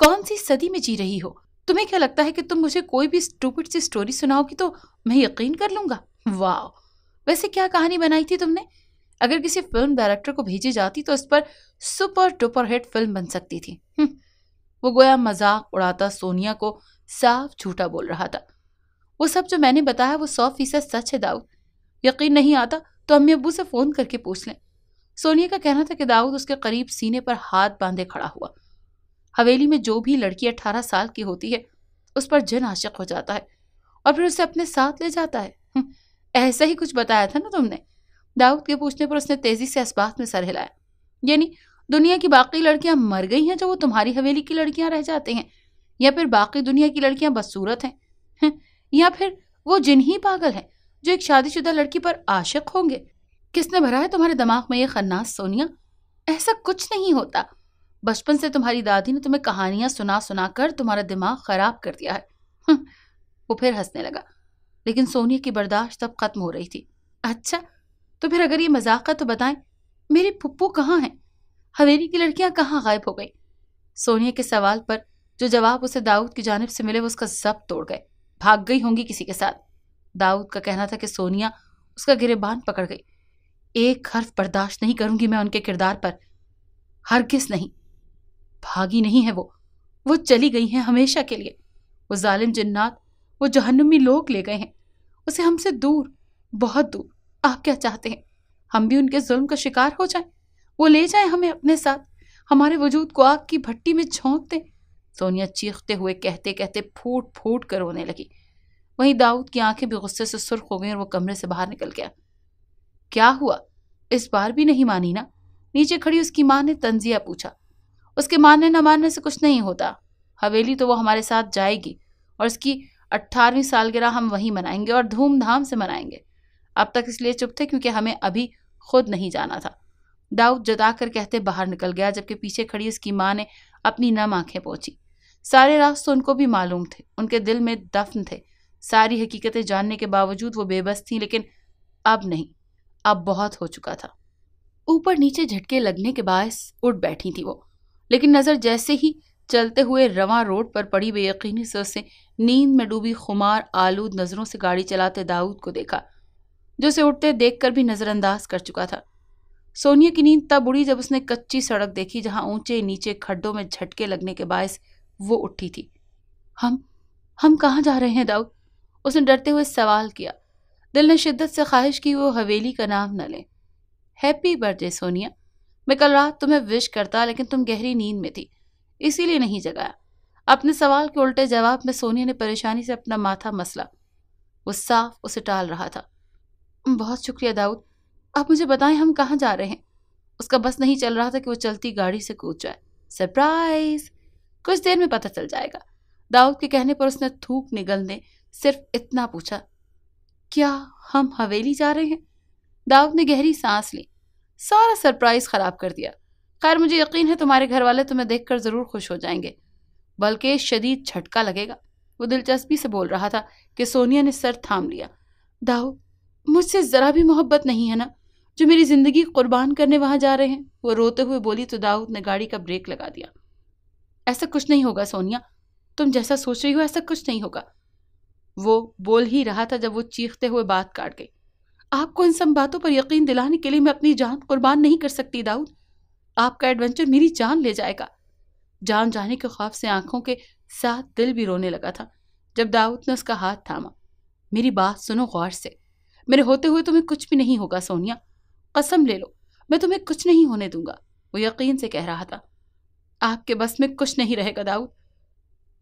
[SPEAKER 1] कौन सी सदी में जी रही हो? तुम्हें क्या लगता है कि तुम मुझे कोई भी स्टूपिड सी स्टोरी सुनाओगी तो मैं यकीन कर लूँगा? वाह वैसे क्या कहानी बनाई थी तुमने? अगर किसी फ़िल्म डायरेक्टर को भेजी जाती तो इस पर सुपर डुपर हिट फ़िल्म बन सकती थी। हम्म, वो गोया मज़ाक उड़ाता सोनिया को साफ़ झूठा बोल रहा था। वो सब जो मैंने बताया वो सौ फ़ीसद सच है दाऊद। यकीन नहीं आता तो अम्मी अबू से फ़ोन करके पूछ लें। सोनिया का कहना था कि दाऊद उसके करीब सीने पर हाथ बांधे खड़ा हुआ। हवेली में जो भी लड़की अठारह साल की होती है उस पर जन आशिक हो जाता है और फिर उसे अपने साथ ले जाता है। हम्म, ऐसा ही कुछ बताया था ना तुमने? दाऊद के पूछने पर उसने तेज़ी से इस बात में सर हिलाया। यानी दुनिया की बाकी लड़कियाँ मर गई हैं जो वो तुम्हारी हवेली की लड़कियाँ रह जाते हैं या फिर बाकी दुनिया की लड़कियाँ बदसूरत हैं? हम्म, या फिर वो जिन ही पागल हैं जो एक शादीशुदा लड़की पर आशिक होंगे? किसने भरा है तुम्हारे दिमाग में ये खन्नास सोनिया? ऐसा कुछ नहीं होता। बचपन से तुम्हारी दादी ने तुम्हें कहानियाँ सुना सुना कर तुम्हारा दिमाग खराब कर दिया है। हम्म, वो फिर हंसने लगा। लेकिन सोनिया की बर्दाश्त तब खत्म हो रही थी। अच्छा तो फिर अगर ये मज़ाक है तो बताएँ मेरी पुप्पू कहाँ हैं? हवेली की लड़कियाँ कहाँ गायब हो गई? सोनिया के सवाल पर जो जवाब उसे दाऊद की जानब से मिले वो उसका जब तोड़ गए। भाग गई होंगी किसी के साथ। दाऊद का कहना था कि सोनिया उसका गिरेबान पकड़ गई। एक हर्फ बर्दाश्त नहीं करूँगी मैं उनके किरदार पर। हरगिज नहीं। भागी नहीं है वो। वो चली गई हैं हमेशा के लिए। वो जालिम जिन्नात, वो जहन्नुमी लोग ले गए हैं। उसे हमसे दूर, बहुत दूर। आप क्या चाहते हैं? हम भी उनके जुल्म का शिकार हो जाएँ। वो ले जाए हमें अपने साथ। हमारे वजूद को आग की भट्टी में झोंक दें सोनिया चीखते हुए कहते कहते फूट फूट कर रोने लगी। वहीं दाऊद की आँखें भी गुस्से से सुर्ख हो गई और वो कमरे से बाहर निकल गया। क्या हुआ? इस बार भी नहीं मानी ना? नीचे खड़ी उसकी माँ ने तंजिया पूछा। उसके मानने न मानने से कुछ नहीं होता। हवेली तो वो हमारे साथ जाएगी और उसकी अट्ठारहवीं सालगिरह हम वहीं मनाएँगे और धूमधाम से मनाएँगे। अब तक इसलिए चुप थे क्योंकि हमें अभी खुद नहीं जाना था। दाऊद जताकर कहते बाहर निकल गया जबकि पीछे खड़ी उसकी माँ ने अपनी नम आँखें पहुँची सारे राज तो उनको भी मालूम थे, उनके दिल में दफन थे। सारी हकीकतें जानने के बावजूद वो बेबस थी, लेकिन अब नहीं, अब बहुत हो चुका था। ऊपर नीचे झटके लगने के बायस उठ बैठी थी वो। लेकिन नज़र जैसे ही चलते हुए रवा रोड पर पड़ी बेयकीनी सर से नींद में डूबी खुमार आलूद नज़रों से गाड़ी चलाते दाऊद को देखा, जो उसे उठते देखकर भी नजरअंदाज कर चुका था। सोनिया की नींद तब उड़ी जब उसने कच्ची सड़क देखी जहाँ ऊँचे नीचे खड्डों में झटके लगने के बायस वो उठी थी। हम हम कहाँ जा रहे हैं दाऊद? उसने डरते हुए सवाल किया। दिल ने शिद्दत से ख्वाहिश की वो हवेली का नाम न ले। Happy birthday, Sonia. मैं कल रात तुम्हें विश करता, लेकिन तुम गहरी नींद में थी, इसीलिए नहीं जगाया। अपने सवाल के उल्टे जवाब में सोनिया ने परेशानी से अपना माथा मसला, वो साफ़ उसे टाल रहा था। बहुत शुक्रिया दाऊद, आप मुझे बताएँ हम कहाँ जा रहे हैं? उसका बस नहीं चल रहा था कि वो चलती गाड़ी से कूद जाए। सरप्राइज़ कुछ देर में पता चल जाएगा। दाऊद के कहने पर उसने थूक निगलने सिर्फ़ इतना पूछा, क्या हम हवेली जा रहे हैं? दाऊद ने गहरी सांस ली। सारा सरप्राइज़ खराब कर दिया। खैर, मुझे यकीन है तुम्हारे घर वाले तुम्हें देखकर ज़रूर खुश हो जाएँगे। बल्कि शदीद झटका लगेगा। वो दिलचस्पी से बोल रहा था कि सोनिया ने सर थाम लिया। दाऊद मुझसे जरा भी मोहब्बत नहीं है ना? जो मेरी ज़िंदगी कुर्बान करने वहाँ जा रहे हैं। वो रोते हुए बोली तो दाऊद ने गाड़ी का ब्रेक लगा दिया। ऐसा कुछ नहीं होगा सोनिया। तुम जैसा सोच रही हो, ऐसा कुछ नहीं होगा। वो बोल ही रहा था जब वो चीखते हुए बात काट गई। आपको इन सब बातों पर यकीन दिलाने के लिए मैं अपनी जान कुर्बान नहीं कर सकती, दाऊद। आपका एडवेंचर मेरी जान ले जाएगा। जान जाने के खौफ से आँखों के साथ दिल भी रोने लगा था, जब दाऊद ने उसका हाथ थामा। मेरी बात सुनो गौर से। मेरे होते हुए तुम्हें कुछ भी नहीं होगा, सोनिया। कसम ले लो, मैं तुम्हें कुछ नहीं होने दूँगा, वो यकीन से कह रहा था। आपके बस में कुछ नहीं रहेगा, दाऊद।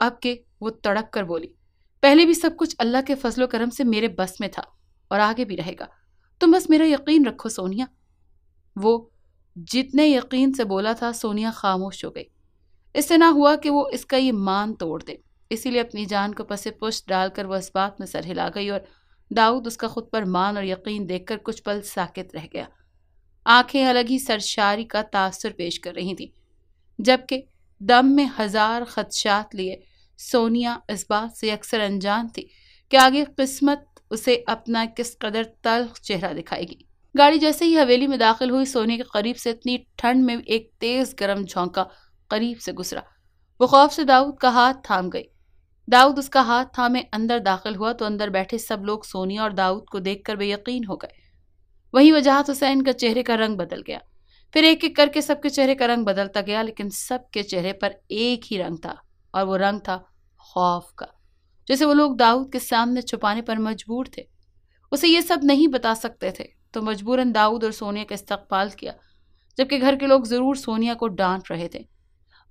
[SPEAKER 1] अब के वो तड़प कर बोली, पहले भी सब कुछ अल्लाह के फजलो करम से मेरे बस में था और आगे भी रहेगा। तुम बस मेरा यकीन रखो, सोनिया। वो जितने यकीन से बोला था, सोनिया खामोश हो गई। इससे ना हुआ कि वो इसका ये मान तोड़ दे। इसीलिए अपनी जान को पसे पुष्ट डालकर वह इस बात में सर हिला गई और दाऊद उसका खुद पर मान और यकीन देखकर कुछ पल साकित रह गया। आँखें अलग ही सरशारी का तासर पेश कर रही थीं, जबकि दम में हज़ार खदशात लिए सोनिया इस बात से अक्सर अनजान थी कि आगे किस्मत उसे अपना किस कदर तल्ख चेहरा दिखाएगी। गाड़ी जैसे ही हवेली में दाखिल हुई, सोने के करीब से इतनी ठंड में एक तेज गर्म झोंका करीब से गुजरा। वो खौफ से दाऊद का हाथ थाम गई। दाऊद उसका हाथ थामे अंदर दाखिल हुआ तो अंदर बैठे सब लोग सोनिया और दाऊद को देखकर बेयकीन हो गए। वहीं वजाहत हुसैन का चेहरे का रंग बदल गया। फिर एक एक करके सबके चेहरे का रंग बदलता गया, लेकिन सबके चेहरे पर एक ही रंग था और वो रंग था खौफ का। जैसे वो लोग दाऊद के सामने छुपाने पर मजबूर थे। उसे ये सब नहीं बता सकते थे तो मजबूरन दाऊद और सोनिया का इस्तकबाल किया, जबकि घर के लोग ज़रूर सोनिया को डांट रहे थे।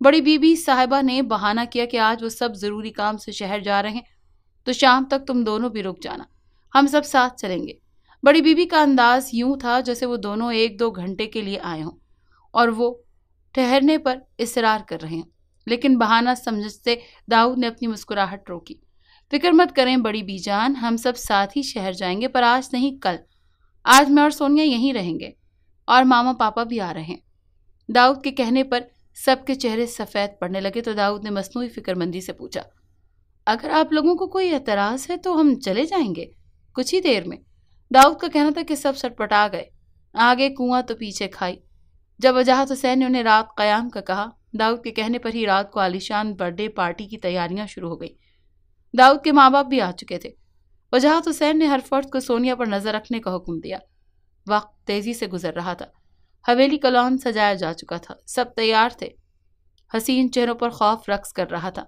[SPEAKER 1] बड़ी बीबी साहिबा ने बहाना किया कि आज वो सब ज़रूरी काम से शहर जा रहे हैं तो शाम तक तुम दोनों भी रुक जाना, हम सब साथ चलेंगे। बड़ी बीबी का अंदाज यूँ था जैसे वो दोनों एक दो घंटे के लिए आए हों, और वो ठहरने पर इसरार कर रहे हैं। लेकिन बहाना समझते दाऊद ने अपनी मुस्कुराहट रोकी। फ़िक्र मत करें बड़ी बीजान, हम सब साथ ही शहर जाएँगे, पर आज नहीं, कल। आज मैं और सोनिया यहीं रहेंगे, और मामा पापा भी आ रहे हैं। दाऊद के कहने पर सबके चेहरे सफ़ेद पड़ने लगे तो दाऊद ने मसनू फिक्रमंदी से पूछा, अगर आप लोगों को कोई एतराज़ है तो हम चले जाएँगे, कुछ ही देर में? दाऊद का कहना था कि सब सटपटा गए। आगे कुआँ तो पीछे खाई। जब वजाहत हुसैन ने उन्हें रात क़याम का कहा, दाऊद के कहने पर ही रात को आलिशान बर्थडे पार्टी की तैयारियाँ शुरू हो गई। दाऊद के माँ बाप भी आ चुके थे। वजाहत हुसैन ने हर फर्द को सोनिया पर नज़र रखने का हुक्म दिया। वक्त तेज़ी से गुजर रहा था। हवेली का लॉन सजाया जा चुका था। सब तैयार थे। हसीन चेहरों पर खौफ रक्स कर रहा था।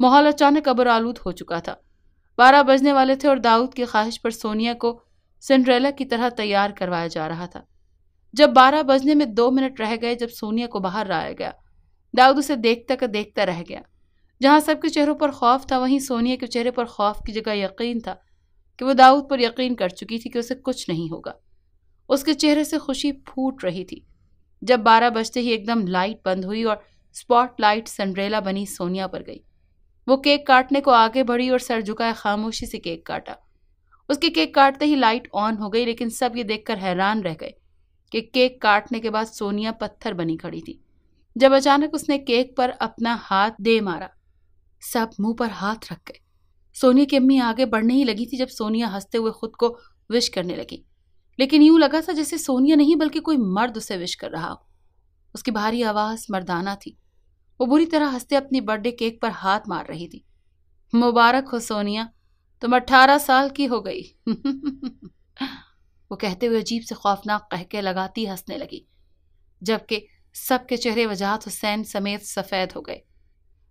[SPEAKER 1] माहौल अचानक अबर आलूद हो चुका था। बारह बजने वाले थे और दाऊद की ख्वाहिश पर सोनिया को सिंड्रेला की तरह तैयार करवाया जा रहा था। जब बारह बजने में दो मिनट रह गए जब सोनिया को बाहर लाया गया। दाऊद उसे देखता कर देखता रह गया। जहाँ सबके चेहरों पर खौफ था, वहीं सोनिया के चेहरे पर खौफ की जगह यकीन था कि वो दाऊद पर यकीन कर चुकी थी कि उसे कुछ नहीं होगा। उसके चेहरे से खुशी फूट रही थी। जब बारह बजते ही एकदम लाइट बंद हुई और स्पॉट लाइट सनरेला बनी, सोनिया पर गई। वो केक काटने को आगे बढ़ी और सर झुकाए खामोशी से केक काटा। उसके केक काटते ही लाइट ऑन हो गई, लेकिन सब ये देखकर हैरान रह गए कि केक काटने के बाद सोनिया पत्थर बनी खड़ी थी। जब अचानक उसने केक पर अपना हाथ दे मारा सब मुँह पर हाथ रख गए। सोनिया की अम्मी आगे बढ़ने ही लगी थी जब सोनिया हँसते हुए खुद को विश करने लगी। लेकिन यूँ लगा था जैसे सोनिया नहीं, बल्कि कोई मर्द उसे विश कर रहा हो। उसकी भारी आवाज़ मर्दाना थी। वो बुरी तरह हँसते अपनी बर्थडे केक पर हाथ मार रही थी। मुबारक हो सोनिया, तुम अट्ठारह साल की हो गई। वो कहते हुए अजीब से खौफनाक कहके लगाती हंसने लगी, जबकि सबके चेहरे वजाहत हुसैन समेत सफ़ेद हो गए।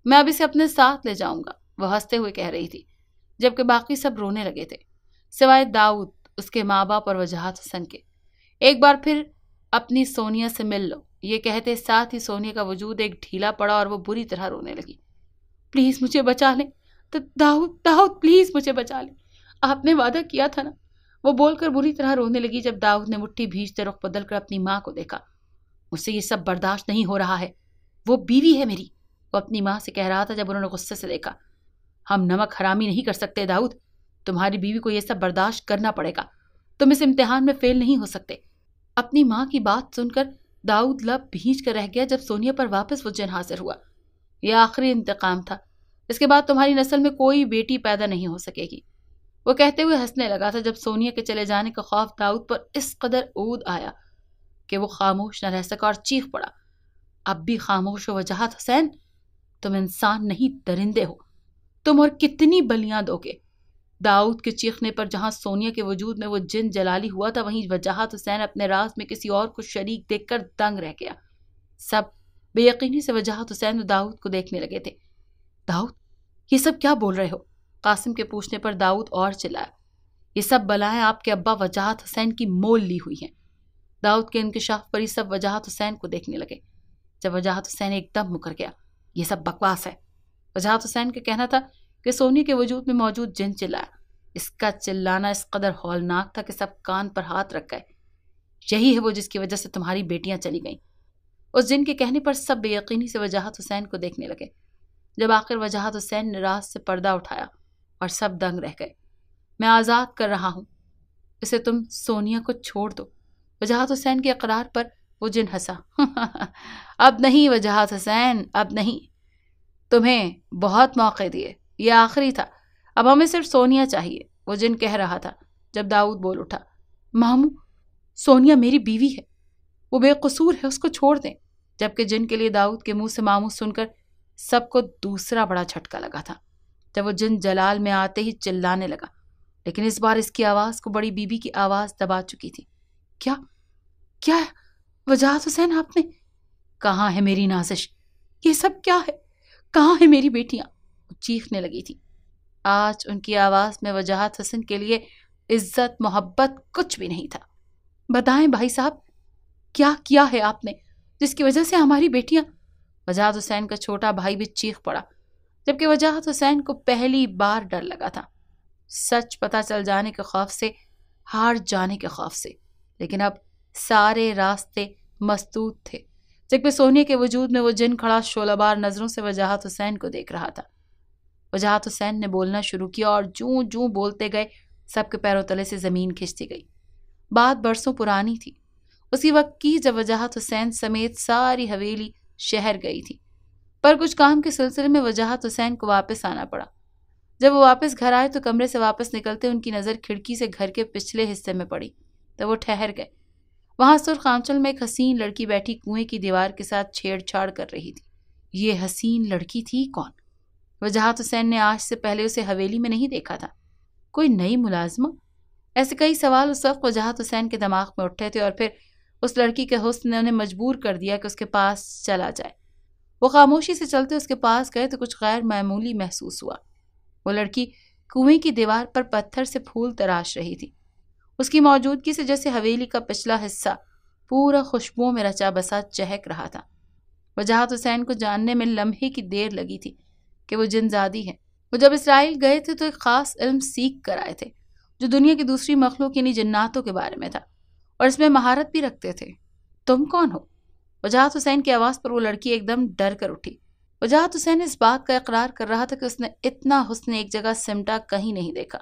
[SPEAKER 1] मैं अब इसे अपने साथ ले जाऊँगा, वह हँसते हुए कह रही थी, जबकि बाकी सब रोने लगे थे, सिवाय दाऊद, उसके माँ बाप और वजाहत हसन के एक बार फिर अपनी सोनिया से मिल लो। ये कहते साथ ही सोनिया का वजूद एक ढीला पड़ा और वो बुरी तरह रोने लगी। प्लीज़ मुझे बचा ले। तो दाऊद दाऊद, प्लीज़ मुझे बचा ले। आपने वादा किया था ना? वो बोलकर बुरी तरह रोने लगी जब दाऊद ने मुट्ठी भीजते रुख बदल कर अपनी माँ को देखा। मुझसे ये सब बर्दाश्त नहीं हो रहा है। वो बीवी है मेरी। वो अपनी माँ से कह रहा था जब उन्होंने गुस्से से देखा, हम नमक हरामी नहीं कर सकते, दाऊद। तुम्हारी बीवी को यह सब बर्दाश्त करना पड़ेगा। तुम इस इम्तिहान में फेल नहीं हो सकते। अपनी माँ की बात सुनकर दाऊद लब भींच कर रह गया जब सोनिया पर वापस वो जन हाजिर हुआ। यह आखिरी इंतकाम था। इसके बाद तुम्हारी नस्ल में कोई बेटी पैदा नहीं हो सकेगी। वो कहते हुए हंसने लगा था जब सोनिया के चले जाने का खौफ दाऊद पर इस कदर ऊद आया कि वो खामोश न रह सका और चीख पड़ा। अब भी खामोश वजहत हुसैन। तुम इंसान नहीं, दरिंदे हो। तुम और कितनी बलियाँ दोगे? दाऊद के चीखने पर जहाँ सोनिया के वजूद में वो जिन जलाली हुआ था, वहीं वजाहत हुसैन अपने राज में किसी और को शरीक देखकर दंग रह गया। सब बेयकीनी से वजाहत हुसैन दाऊद को देखने लगे थे। दाऊद, ये सब क्या बोल रहे हो? कासिम के पूछने पर दाऊद और चिल्लाया। ये सब बलाएँ आपके अब्बा वजाहत हुसैन की मोल ली हुई हैं। दाऊद के इंकशाफ पर ही सब वजाहत हुसैन को देखने लगे। जब वजाहत हुसैन एकदम मुकर गया ये सब बकवास है। वजाहत हुसैन का कहना था कि सोनी के वजूद में मौजूद जिन चिल्लाया इसका चिल्लाना इस कदर हौलनाक था कि सब कान पर हाथ रख गए। यही है वो जिसकी वजह से तुम्हारी बेटियाँ चली गईं। उस जिन के कहने पर सब बेयकीनी से वजाहत हुसैन को देखने लगे, जब आखिर वजाहत हुसैन ने रात से पर्दा उठाया और सब दंग रह गए। मैं आज़ाद कर रहा हूँ, इसे तुम सोनिया को छोड़ दो। वजाहत हुसैन के अकरार पर वो जिन हंसा। अब नहीं, वजाहत हुसैन, अब नहीं। तुम्हें बहुत मौके दिए। ये आखिरी था। अब हमें सिर्फ़ सोनिया चाहिए। वो जिन कह रहा था, जब दाऊद बोल उठा। मामू, सोनिया मेरी बीवी है। वो बेकसूर है, उसको छोड़ दें। जबकि जिन के लिए दाऊद के मुँह से मामू सुनकर सबको दूसरा बड़ा झटका लगा था। जब वो जिन जलाल में आते ही चिल्लाने लगा। लेकिन इस बार इसकी आवाज़ को बड़ी बीबी की आवाज़ दबा चुकी थी। क्या? क्या है? वजाहत हुसैन आपने। कहाँ है मेरी नाजिश? ये सब क्या है? कहाँ है मेरी बेटियाँ? चीखने लगी थी। आज उनकी आवाज़ में वजाहत हसन के लिए इज़्ज़त, मोहब्बत कुछ भी नहीं था। बताएँ भाई साहब, क्या किया है आपने जिसकी वजह से हमारी बेटियाँ? वजाहत हुसैन का छोटा भाई भी चीख पड़ा, जबकि वजाहत हुसैन को पहली बार डर लगा था। सच पता चल जाने के खौफ से, हार जाने के खौफ से। लेकिन अब सारे रास्ते मस्तूद थे। जबकि सोनिया के वजूद में वो जिन खड़ा शोलाबार नज़रों से वजाहत हुसैन को देख रहा था। वजाहत हुसैन ने बोलना शुरू किया और जूं जूं बोलते गए, सबके पैरों तले से ज़मीन खिंचती गई। बात बरसों पुरानी थी। उसी वक्त की जब वजाहत हुसैन समेत सारी हवेली शहर गई थी। पर कुछ काम के सिलसिले में वजाहत हुसैन को वापस आना पड़ा। जब वो वापस घर आए तो कमरे से वापस निकलते उनकी नज़र खिड़की से घर के पिछले हिस्से में पड़ी तो वो ठहर गए। वहाँ सुर्ख आंचल में एक हसीन लड़की बैठी कुएँ की दीवार के साथ छेड़छाड़ कर रही थी। ये हसीन लड़की थी कौन? वजाहत हुसैन ने आज से पहले उसे हवेली में नहीं देखा था। कोई नई मुलाजमा ऐसे कई सवाल उस वक्त वजाहत हुसैन के दिमाग में उठे थे और फिर उस लड़की के हुस्न ने उन्हें मजबूर कर दिया कि उसके पास चला जाए। वो खामोशी से चलते उसके पास गए तो कुछ गैर मामूली महसूस हुआ। वो लड़की कुएँ की दीवार पर पत्थर से फूल तराश रही थी। उसकी मौजूदगी से जैसे हवेली का पिछला हिस्सा पूरा खुशबुओं में रचा बसा चहक रहा था। वजाहत हुसैन को जानने में लम्हे की देर लगी थी कि वो जिनजादी है। वो जब इसराइल गए थे तो एक ख़ास इल्म सीख कर आए थे, जो दुनिया की दूसरी मखलूक यानी जन्नातों के बारे में था। और इसमें महारत भी रखते थे। तुम कौन हो? वजाहत हुसैन की आवाज़ पर वो लड़की एकदम डर कर उठी। वजाहत हुसैन इस बात का इकरार कर रहा था कि उसने इतना हुस्न एक जगह सिमटा कहीं नहीं देखा।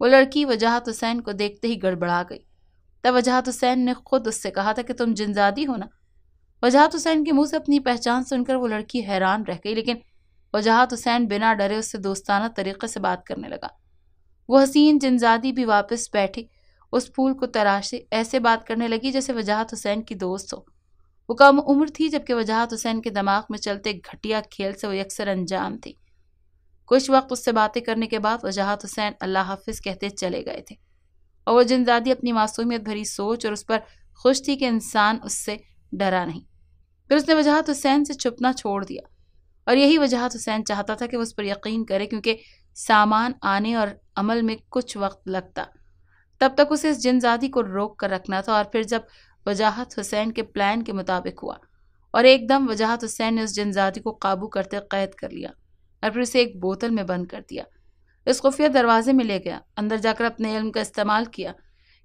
[SPEAKER 1] वो लड़की वजाहत हुसैन को देखते ही गड़बड़ा गई। तब वजाहत हुसैन ने खुद उससे कहा था कि तुम जिनजादी हो ना। वजाहत हुसैन के मुँह से अपनी पहचान सुनकर वो लड़की हैरान रह गई, लेकिन वजाहत हुसैन बिना डरे उससे दोस्ताना तरीके से बात करने लगा। वो हसीन जिनजादी भी वापस बैठी, उस फूल को तराशे, ऐसे बात करने लगी जैसे वजाहत हुसैन की दोस्त हो। वो कम उम्र थी जबकि वजाहत हुसैन के दिमाग में चलते घटिया खेल से वो अक्सर अंजाम थी। कुछ वक्त उससे बातें करने के बाद वजाहत हुसैन अल्लाह हाफिज कहते चले गए थे। और वह जिनजादी अपनी मासूमियत भरी सोच और उस पर खुश थी कि इंसान उससे डरा नहीं। फिर उसने वजाहत हुसैन से छुपना छोड़ दिया। और यही वजाहत हुसैन चाहता था कि वो उस पर यकीन करे क्योंकि सामान आने और अमल में कुछ वक्त लगता। तब तक उसे इस जिनजादी को रोक कर रखना था और फिर जब वजाहत हुसैन के प्लान के मुताबिक हुआ और एकदम वजाहत हुसैन ने उस जिनजादी को काबू करते कैद कर लिया और फिर उसे एक बोतल में बंद कर दिया। इस खुफिया दरवाजे में ले गया, अंदर जाकर अपने इल्म का इस्तेमाल किया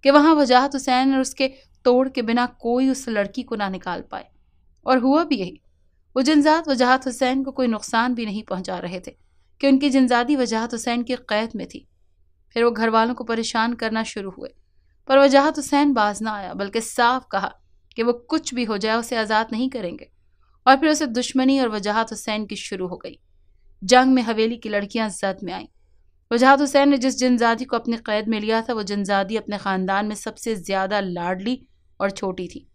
[SPEAKER 1] कि वहाँ वजाहत हुसैन और उसके तोड़ के बिना कोई उस लड़की को ना निकाल पाए। और हुआ भी यही, वो जिनजात वजाहत हुसैन को कोई नुकसान भी नहीं पहुँचा रहे थे कि उनकी जिनजादी वजाहत हुसैन की कैद में थी। फिर वो घर वालों को परेशान करना शुरू हुए, पर वजाहत हुसैन बाज ना आया, बल्कि साफ़ कहा कि वो कुछ भी हो जाए, उसे आज़ाद नहीं करेंगे। और फिर उसे दुश्मनी और वजाहत हुसैन की शुरू हो गई। जंग में हवेली की लड़कियाँ जद में आईं। वजाहत हुसैन ने जिस जिनजादी को अपने कैद में लिया था, वो जिनजादी अपने ख़ानदान में सबसे ज़्यादा लाडली और छोटी थी।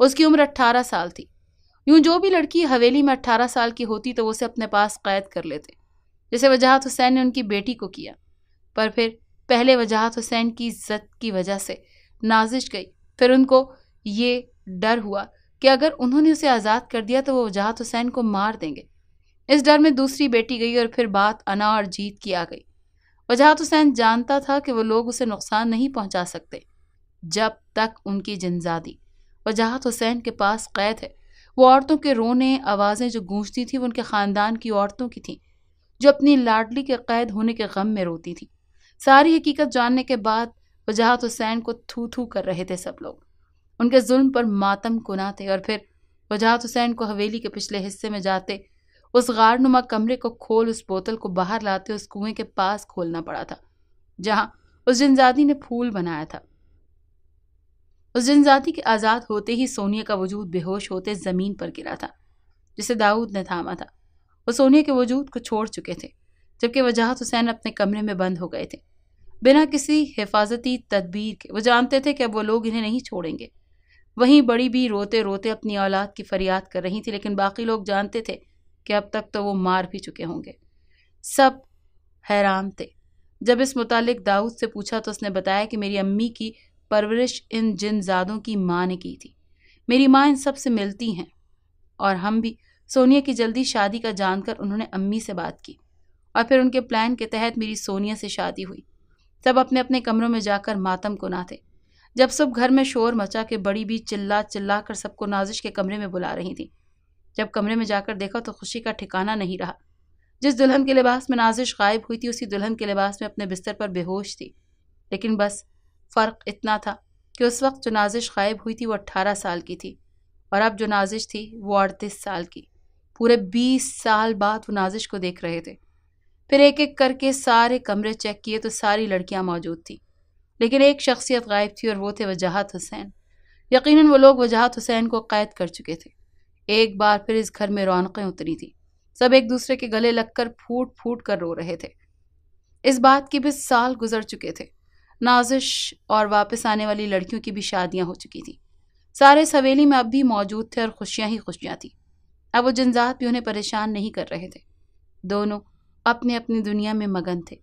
[SPEAKER 1] उसकी उम्र अट्ठारह साल थी। यूँ जो भी लड़की हवेली में अट्ठारह साल की होती तो उसे अपने पास कैद कर लेते, जैसे वजाहत हुसैन ने उनकी बेटी को किया। पर फिर पहले वजाहत हुसैन की इज़्ज़त की वजह से नाजिश गई। फिर उनको ये डर हुआ कि अगर उन्होंने उसे आज़ाद कर दिया तो वो वजाहत हुसैन को मार देंगे। इस डर में दूसरी बेटी गई और फिर बात अना और जीत की आ गई। वजाहत हुसैन जानता था कि वो लोग उसे नुकसान नहीं पहुँचा सकते, जब तक उनकी जिनजादी वजाहत हुसैन के पास कैद है। वो औरतों के रोने, आवाज़ें जो गूंजती थी, वो उनके ख़ानदान की औरतों की थीं, जो अपनी लाडली के कैद होने के गम में रोती थी। सारी हकीकत जानने के बाद वजाहत हुसैन को थू थू कर रहे थे सब लोग। उनके जुल्म पर मातम कुना थे और फिर वजाहत हुसैन को हवेली के पिछले हिस्से में जाते उस गारनुमा कमरे को खोल उस बोतल को बाहर लाते उस कुएँ के पास खोलना पड़ा था, जहाँ उस जिनजादी ने फूल बनाया था। उस जिनजादी के आज़ाद होते ही सोनिया का वजूद बेहोश होते ज़मीन पर गिरा था, जिसे दाऊद ने थामा था। वो सोनिया के वजूद को छोड़ चुके थे, जबकि वजाहत हुसैन अपने कमरे में बंद हो गए थे। बिना किसी हिफाजती तदबीर के, वो जानते थे कि अब वो लोग इन्हें नहीं छोड़ेंगे। वहीं बड़ी भी रोते रोते अपनी औलाद की फरियाद कर रही थी, लेकिन बाकी लोग जानते थे कि अब तक तो वो मार भी चुके होंगे। सब हैरान थे। जब इस मुतालिक दाऊद से पूछा तो उसने बताया कि मेरी अम्मी की परवरिश इन जिन जादों की माँ ने की थी। मेरी माँ इन सबसे मिलती हैं और हम भी। सोनिया की जल्दी शादी का जानकर उन्होंने अम्मी से बात की और फिर उनके प्लान के तहत मेरी सोनिया से शादी हुई। सब अपने अपने कमरों में जाकर मातम को ना थे जब सब घर में शोर मचा के बड़ी भी चिल्ला चिल्ला कर सबको नाजिश के कमरे में बुला रही थी। जब कमरे में जाकर देखा तो खुशी का ठिकाना नहीं रहा। जिस दुल्हन के लिबास में नाजिश गायब हुई थी, उसी दुल्हन के लिबास में अपने बिस्तर पर बेहोश थी। लेकिन बस फ़र्क इतना था कि उस वक्त जो नाजिश गायब हुई थी, वो अट्ठारह साल की थी और अब जो नाजिश थी, वो अड़तीस साल की। पूरे बीस साल बाद वो नाजिश को देख रहे थे। फिर एक एक करके सारे कमरे चेक किए तो सारी लड़कियाँ मौजूद थी। लेकिन एक शख्सियत गायब थी और वो थे वजाहत हुसैन। यकीनन वो लोग वजाहत हुसैन को कैद कर चुके थे। एक बार फिर इस घर में रौनकें उतरी थी। सब एक दूसरे के गले लगकर फूट फूट कर रो रहे थे। इस बात के भी साल गुजर चुके थे। नाजिश और वापस आने वाली लड़कियों की भी शादियाँ हो चुकी थी। सारे सवेली में अब भी मौजूद थे और खुशियाँ ही खुशियाँ थी। अब वो जंजात भी उन्हें परेशान नहीं कर रहे थे। दोनों अपने अपनी दुनिया में मगन थे।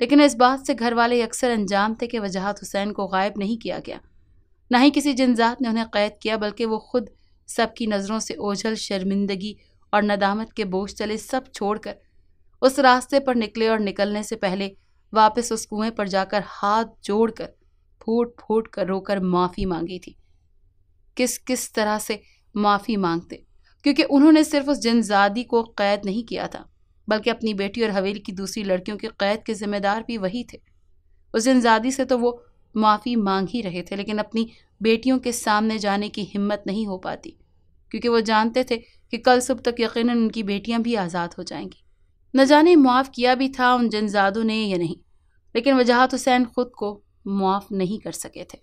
[SPEAKER 1] लेकिन इस बात से घर वाले अक्सर अंजाम थे कि वजाहत हुसैन को गायब नहीं किया गया। ना ही किसी जंजात ने उन्हें कैद किया, बल्कि वो खुद सबकी नज़रों से ओझल, शर्मिंदगी और नदामत के बोझ चले सब छोड़कर उस रास्ते पर निकले और निकलने से पहले वापस उस कुएँ पर जाकर हाथ जोड़कर, फूट फूट कर रोकर माफ़ी मांगी थी। किस किस तरह से माफ़ी मांगते? क्योंकि उन्होंने सिर्फ़ उस जिनजादी को कैद नहीं किया था, बल्कि अपनी बेटी और हवेली की दूसरी लड़कियों की कैद के जिम्मेदार भी वही थे। उस जिनजादी से तो वो माफ़ी मांग ही रहे थे, लेकिन अपनी बेटियों के सामने जाने की हिम्मत नहीं हो पाती, क्योंकि वो जानते थे कि कल सुबह तक यकीन उनकी बेटियाँ भी आज़ाद हो जाएँगी। न जाने मुआफ़ किया भी था उन जनजादों ने या नहीं, लेकिन वजाहत हुसैन खुद को मुआफ़ नहीं कर सके थे।